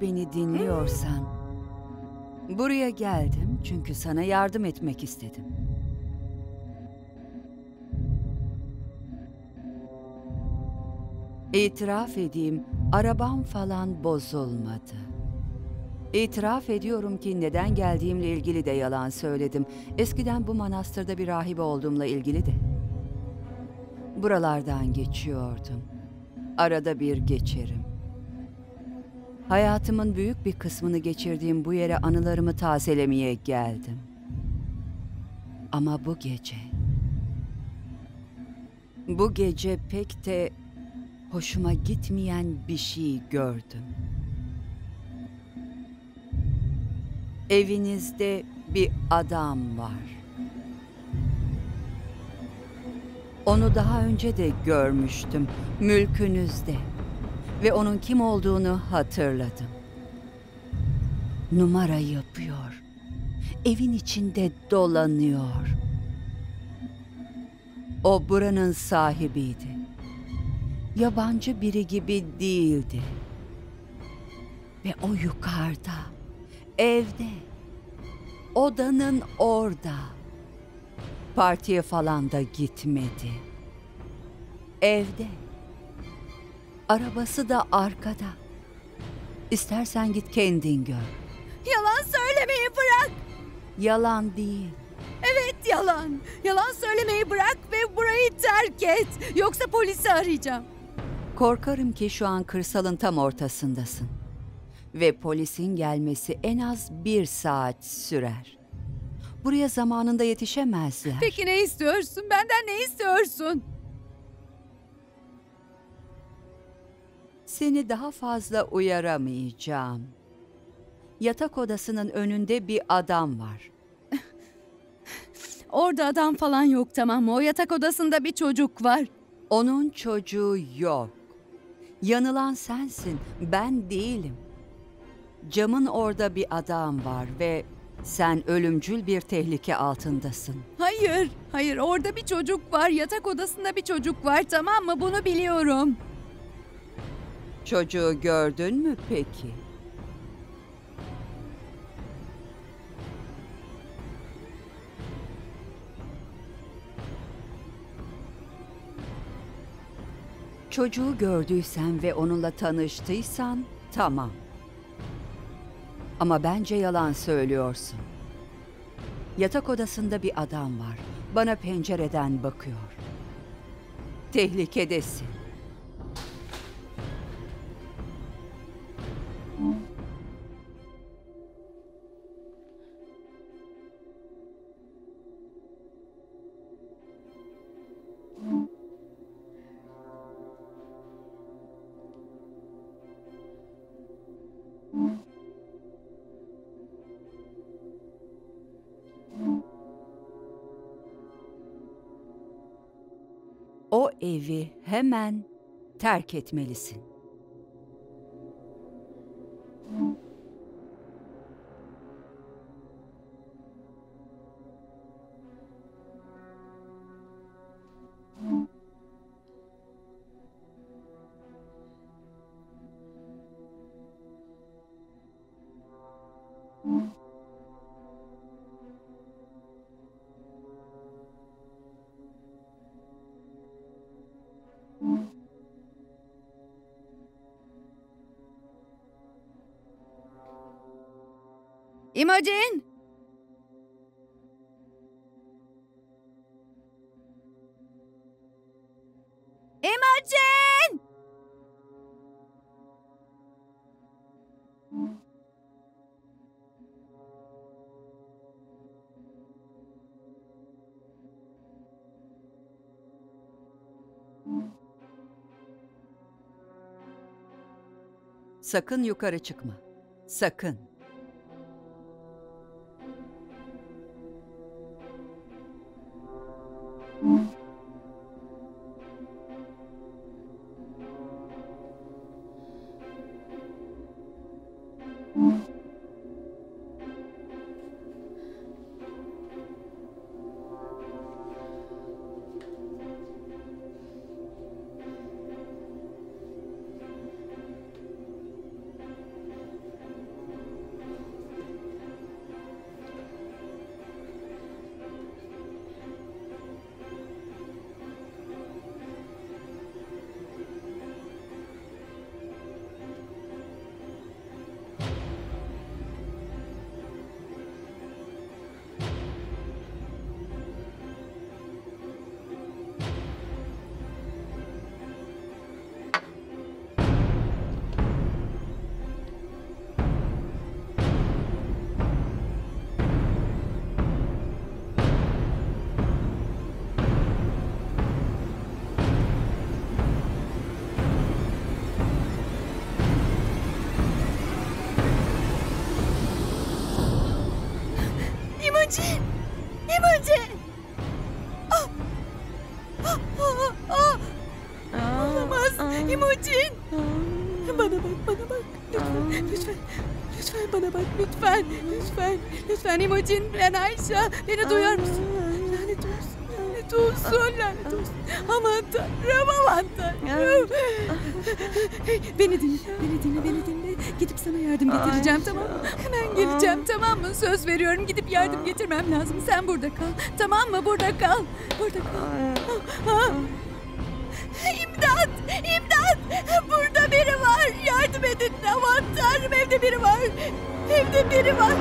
Beni dinliyorsan, buraya geldim çünkü sana yardım etmek istedim. İtiraf edeyim, arabam falan bozulmadı. İtiraf ediyorum ki neden geldiğimle ilgili de yalan söyledim. Eskiden bu manastırda bir rahibe olduğumla ilgili de. Buralardan geçiyordum. Arada bir geçerim. Hayatımın büyük bir kısmını geçirdiğim bu yere anılarımı tazelemeye geldim. Ama bu gece... Bu gece pek de hoşuma gitmeyen bir şey gördüm. Evinizde bir adam var. Onu daha önce de görmüştüm mülkünüzde ve onun kim olduğunu hatırladım. Numara yapıyor. Evin içinde dolanıyor. O buranın sahibiydi. Yabancı biri gibi değildi. Ve o yukarıda, evde, odanın orada. Partiye falan da gitmedi. Evde. Arabası da arkada. İstersen git kendin gör. Yalan söylemeyi bırak. Yalan değil. Evet yalan. Yalan söylemeyi bırak ve burayı terk et. Yoksa polisi arayacağım. Korkarım ki şu an kırsalın tam ortasındasın. Ve polisin gelmesi en az bir saat sürer. Buraya zamanında yetişemezler. Peki ne istiyorsun? Benden ne istiyorsun? Seni daha fazla uyaramayacağım. Yatak odasının önünde bir adam var. (laughs) Orada adam falan yok tamam mı? O yatak odasında bir çocuk var. Onun çocuğu yok. Yanılan sensin, ben değilim. Camın orada bir adam var ve sen ölümcül bir tehlike altındasın. Hayır, hayır orada bir çocuk var. Yatak odasında bir çocuk var tamam mı? Bunu biliyorum. Çocuğu gördün mü peki? Çocuğu gördüysen ve onunla tanıştıysan tamam. Ama bence yalan söylüyorsun. Yatak odasında bir adam var. Bana pencereden bakıyor. Tehlikedesin. Evi hemen terk etmelisin. Imogen! Imogen! Sakın yukarı çıkma. Sakın. Bana bak, lütfen. Lütfen, lütfen İmocin. Ben Ayşe. Beni duyar mısın? Lanet olsun, lanet olsun, lanet olsun. Aman tanrım, aman tanrım. Beni dinle, beni dinle, beni dinle. Gidip sana yardım getireceğim, tamam mı? Hemen geleceğim, tamam mı? Söz veriyorum, gidip yardım getirmem lazım. Sen burada kal, tamam mı? Burada kal, burada kal. Ah, İmdat! İmdat! Burada biri var! Yardım edin! Aman tanrım evde biri var! Evde biri var!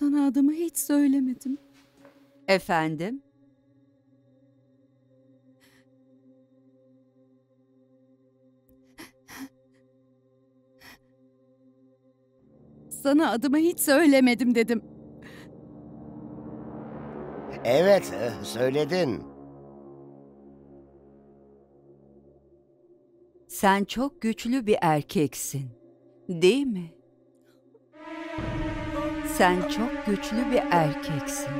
Sana adımı hiç söylemedim. Efendim? Sana adımı hiç söylemedim dedim. Evet, e, söyledin. Sen çok güçlü bir erkeksin. Değil mi? Sen çok güçlü bir erkeksin.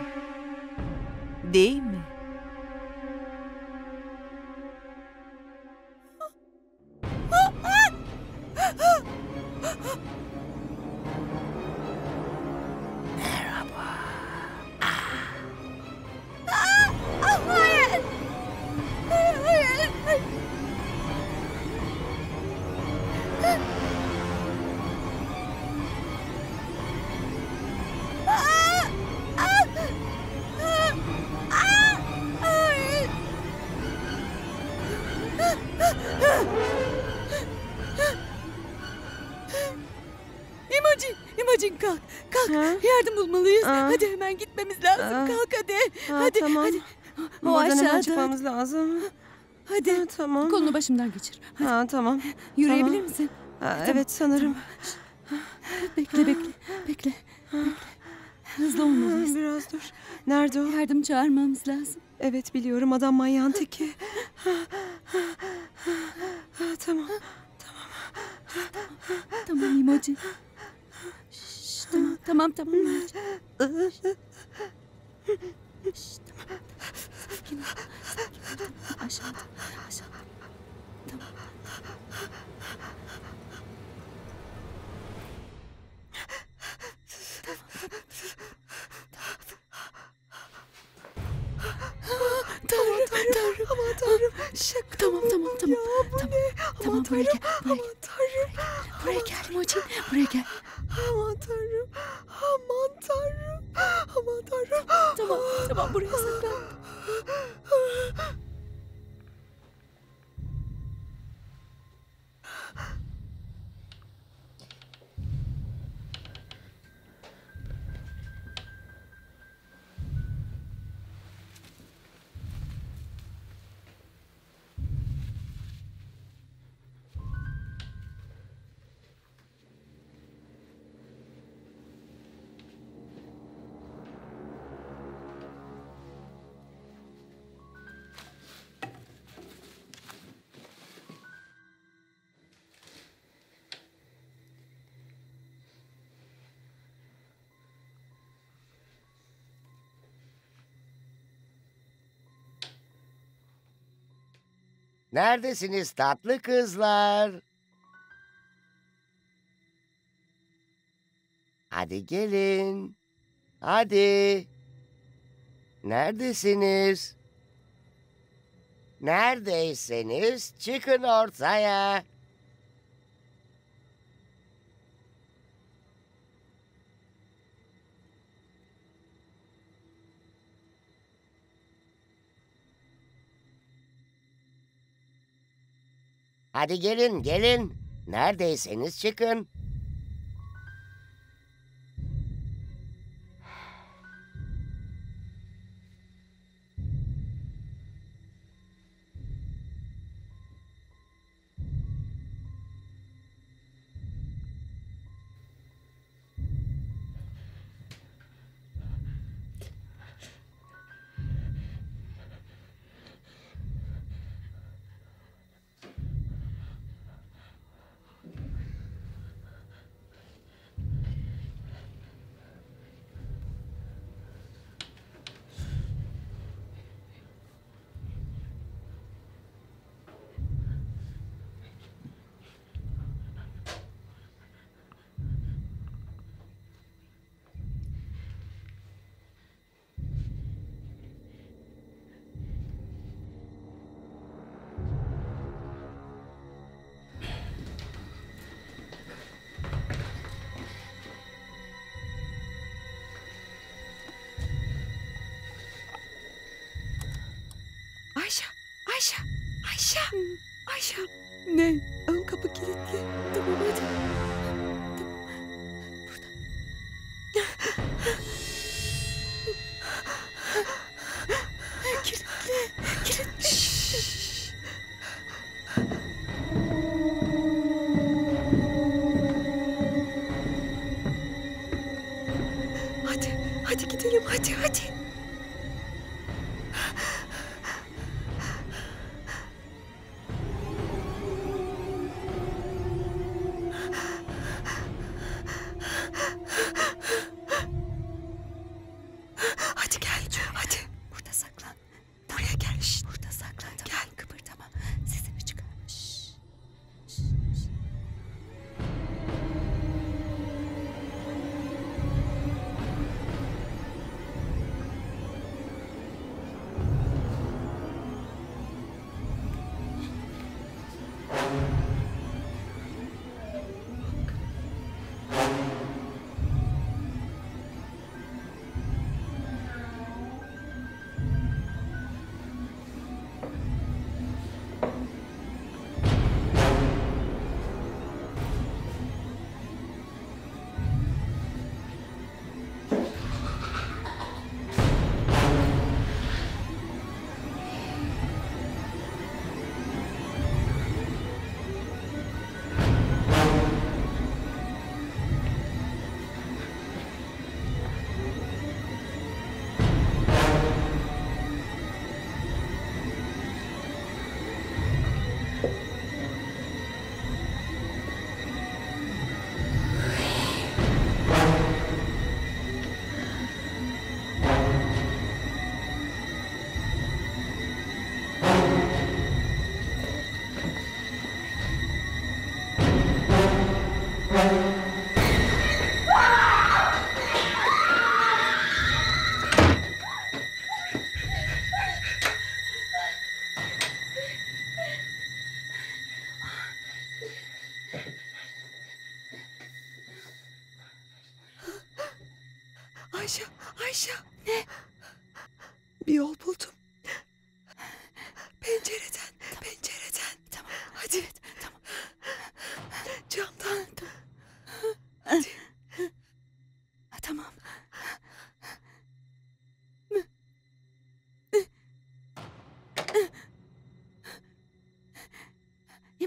Değil mi? (laughs) Yardım bulmalıyız. Aa. Hadi hemen gitmemiz lazım. Aa. Kalk hadi. Ha, hadi, tamam. hadi. O Buradan aşağıda. çıkmamız lazım. Hadi. Ha, tamam. Kolunu başımdan geçir. Hadi. Ha, tamam. Yürüyebilir tamam. misin? Ha, evet sanırım. Bekle, bekle, bekle. bekle. Hızlı olmalıyız. Biraz dur. Nerede o? Yardım çağırmamız lazım. Evet biliyorum adam manyağın teki. Ha, tamam. Tamam İmocin. Şşş, tamam, tamam, tamam İmocin. Şşş, tamam. Sakin ol, sakin ol. Tamam, Aşağıda, aşağıda. Tamam. Tanrım, aman tanrım. Şaka tamam, tamam, tamam. tamam, tamam, buraya gel, buraya gel. tanrım. Buraya gel İmocin, buraya gel. Aman tanrım. Aman tanrım. Aman tanrım. Tamam, tamam, buraya saklan. Neredesiniz tatlı kızlar? Hadi gelin. Hadi. Neredesiniz? Neredeyseniz çıkın ortaya. Hadi gelin gelin. Neredeyseniz çıkın.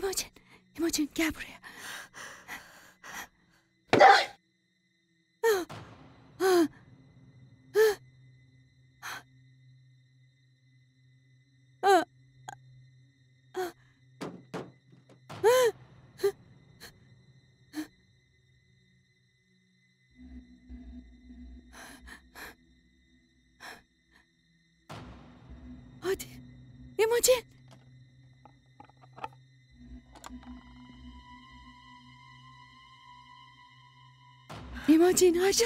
इमोजन इमोजन क्या बोल Ceni hadi.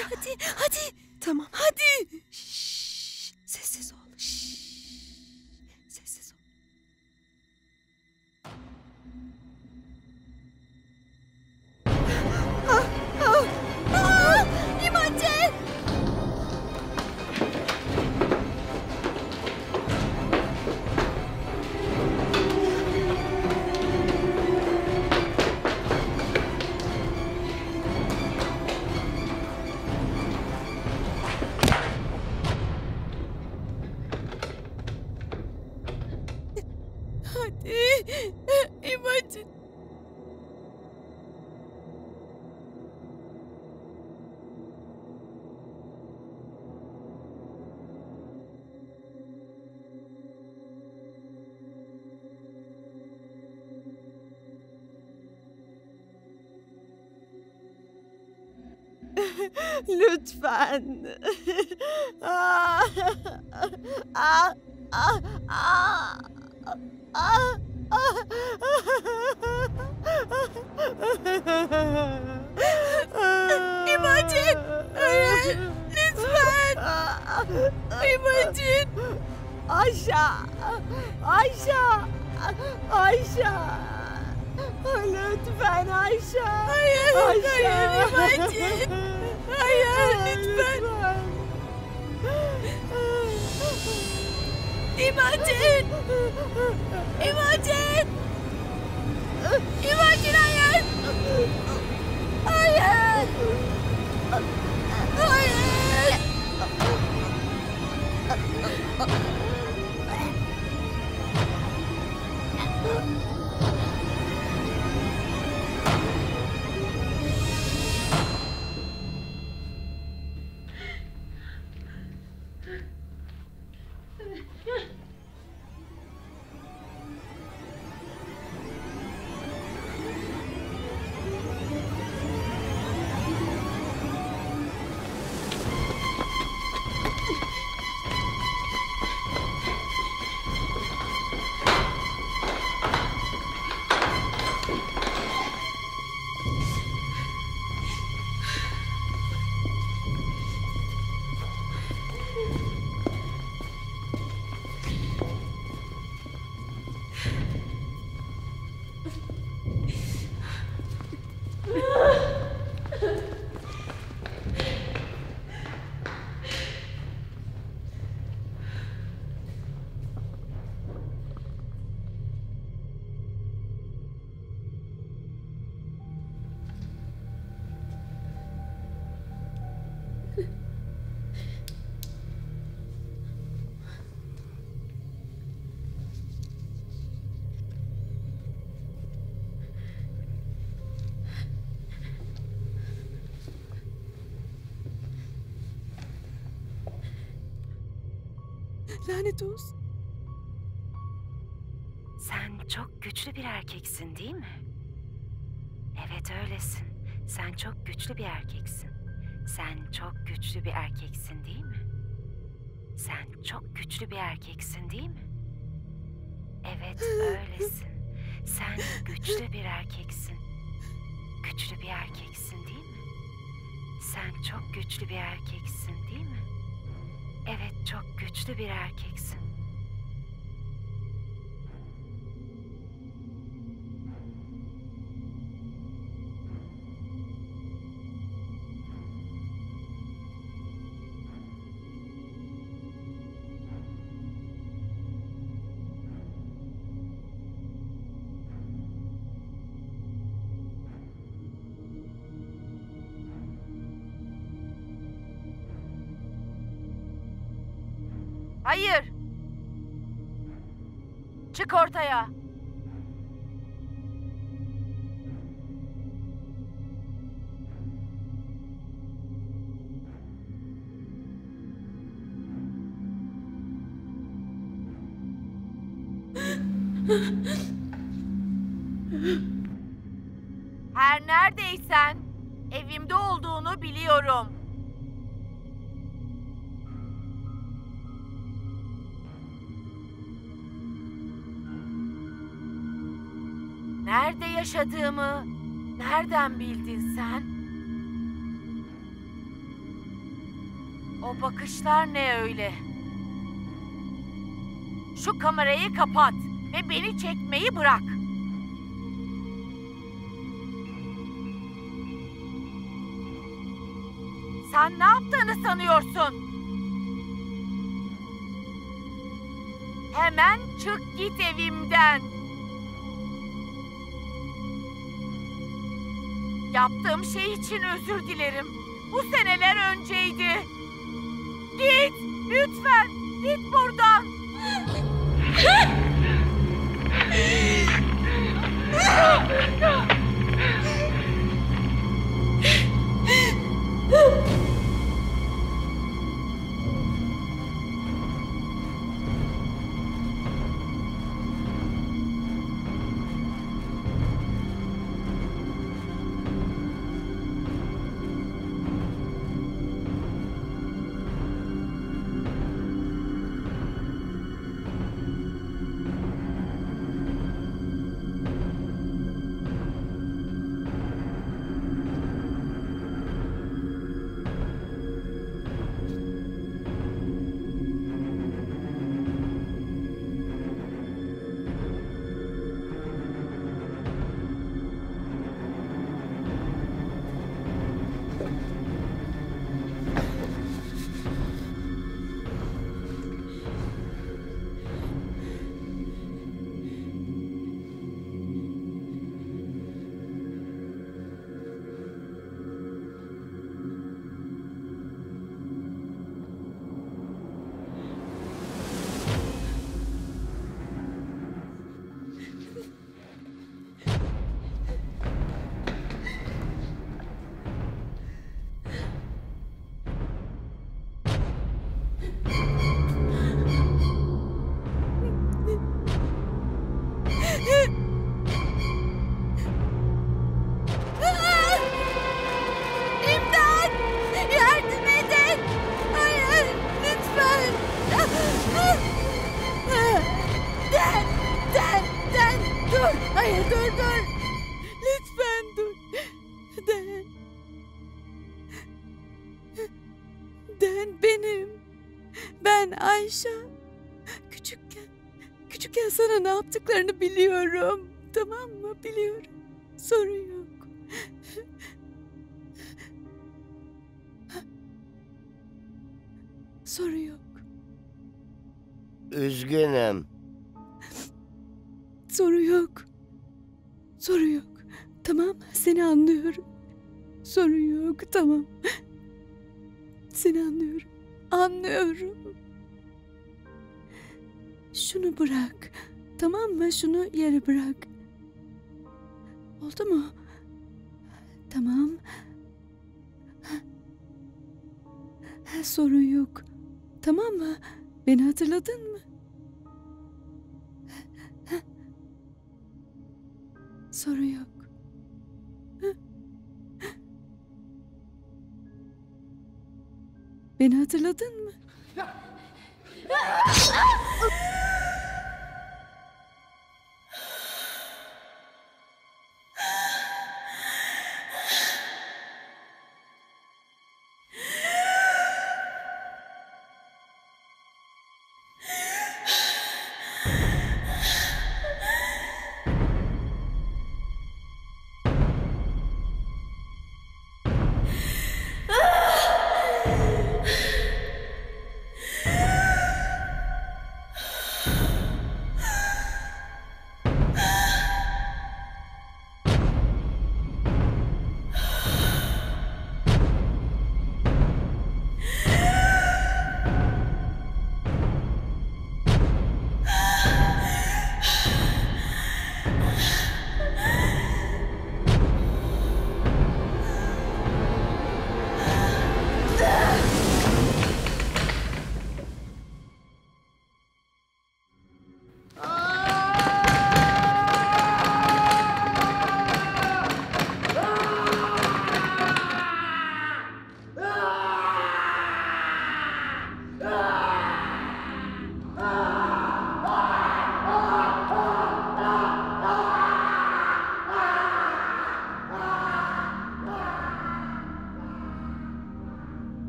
Hadi. Tamam. Hadi. Şşş. Lütfen. Ah, ah, ah, ah, ah, İmacın, hayır, lütfen. İmacın. Aşağı. Aşağı. Aşağı. Lütfen aşağı. Hayır, hayır İmacın. Hayır, lütfen. İmacın. İmacın. İmacın hayır. Hayır. Hayır. Lanet olsun. Sen çok güçlü bir erkeksin değil mi? Evet öylesin. Sen çok güçlü bir erkeksin. Sen çok güçlü bir erkeksin değil mi? Sen çok güçlü bir erkeksin değil mi? Evet öylesin. Sen güçlü bir erkeksin. Güçlü bir erkeksin değil mi? Sen çok güçlü bir erkeksin değil mi? Evet çok güçlü bir erkeksin. Hayır. Çık ortaya. Yaşadığımı nereden bildin sen? O bakışlar ne öyle? Şu kamerayı kapat ve beni çekmeyi bırak. Sen ne yaptığını sanıyorsun? Hemen çık git evimden. Yaptığım şey için özür dilerim. Bu seneler önceydi. Git! Lütfen! Git buradan! (laughs) yaptıklarını biliyorum. Tamam mı? Biliyorum. Sorun yok. Sorun yok. Üzgünüm. Soru yok. Soru yok. Tamam seni anlıyorum. Sorun yok tamam. Seni anlıyorum. Anlıyorum. Şunu bırak. Tamam mı? Şunu yere bırak. Oldu mu? Tamam. Sorun yok. Tamam mı? Beni hatırladın mı? Sorun yok. Beni hatırladın mı?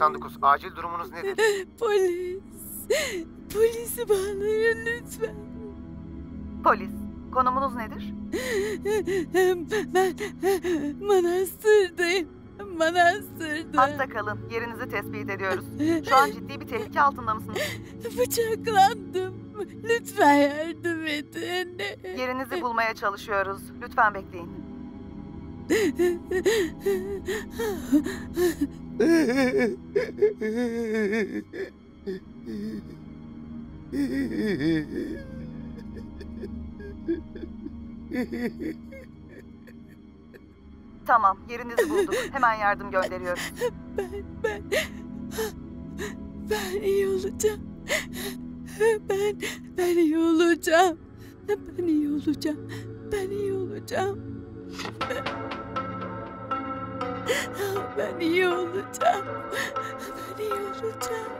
999 acil durumunuz nedir? (laughs) Polis. Polisi bağlayın lütfen. Polis, konumunuz nedir? Ben manastırdayım. Manastırda. Hatta kalın, yerinizi tespit ediyoruz. Şu an ciddi bir tehlike altında mısınız? Bıçaklandım. Lütfen yardım edin. Yerinizi bulmaya çalışıyoruz. Lütfen bekleyin. (laughs) Tamam, yerinizi bulduk. Hemen yardım gönderiyoruz. Ben, ben, ben iyi olacağım. Ben, ben iyi olacağım. Ben iyi olacağım. Ben iyi olacağım. Ben iyi olacağım. Ben iyi olacağım.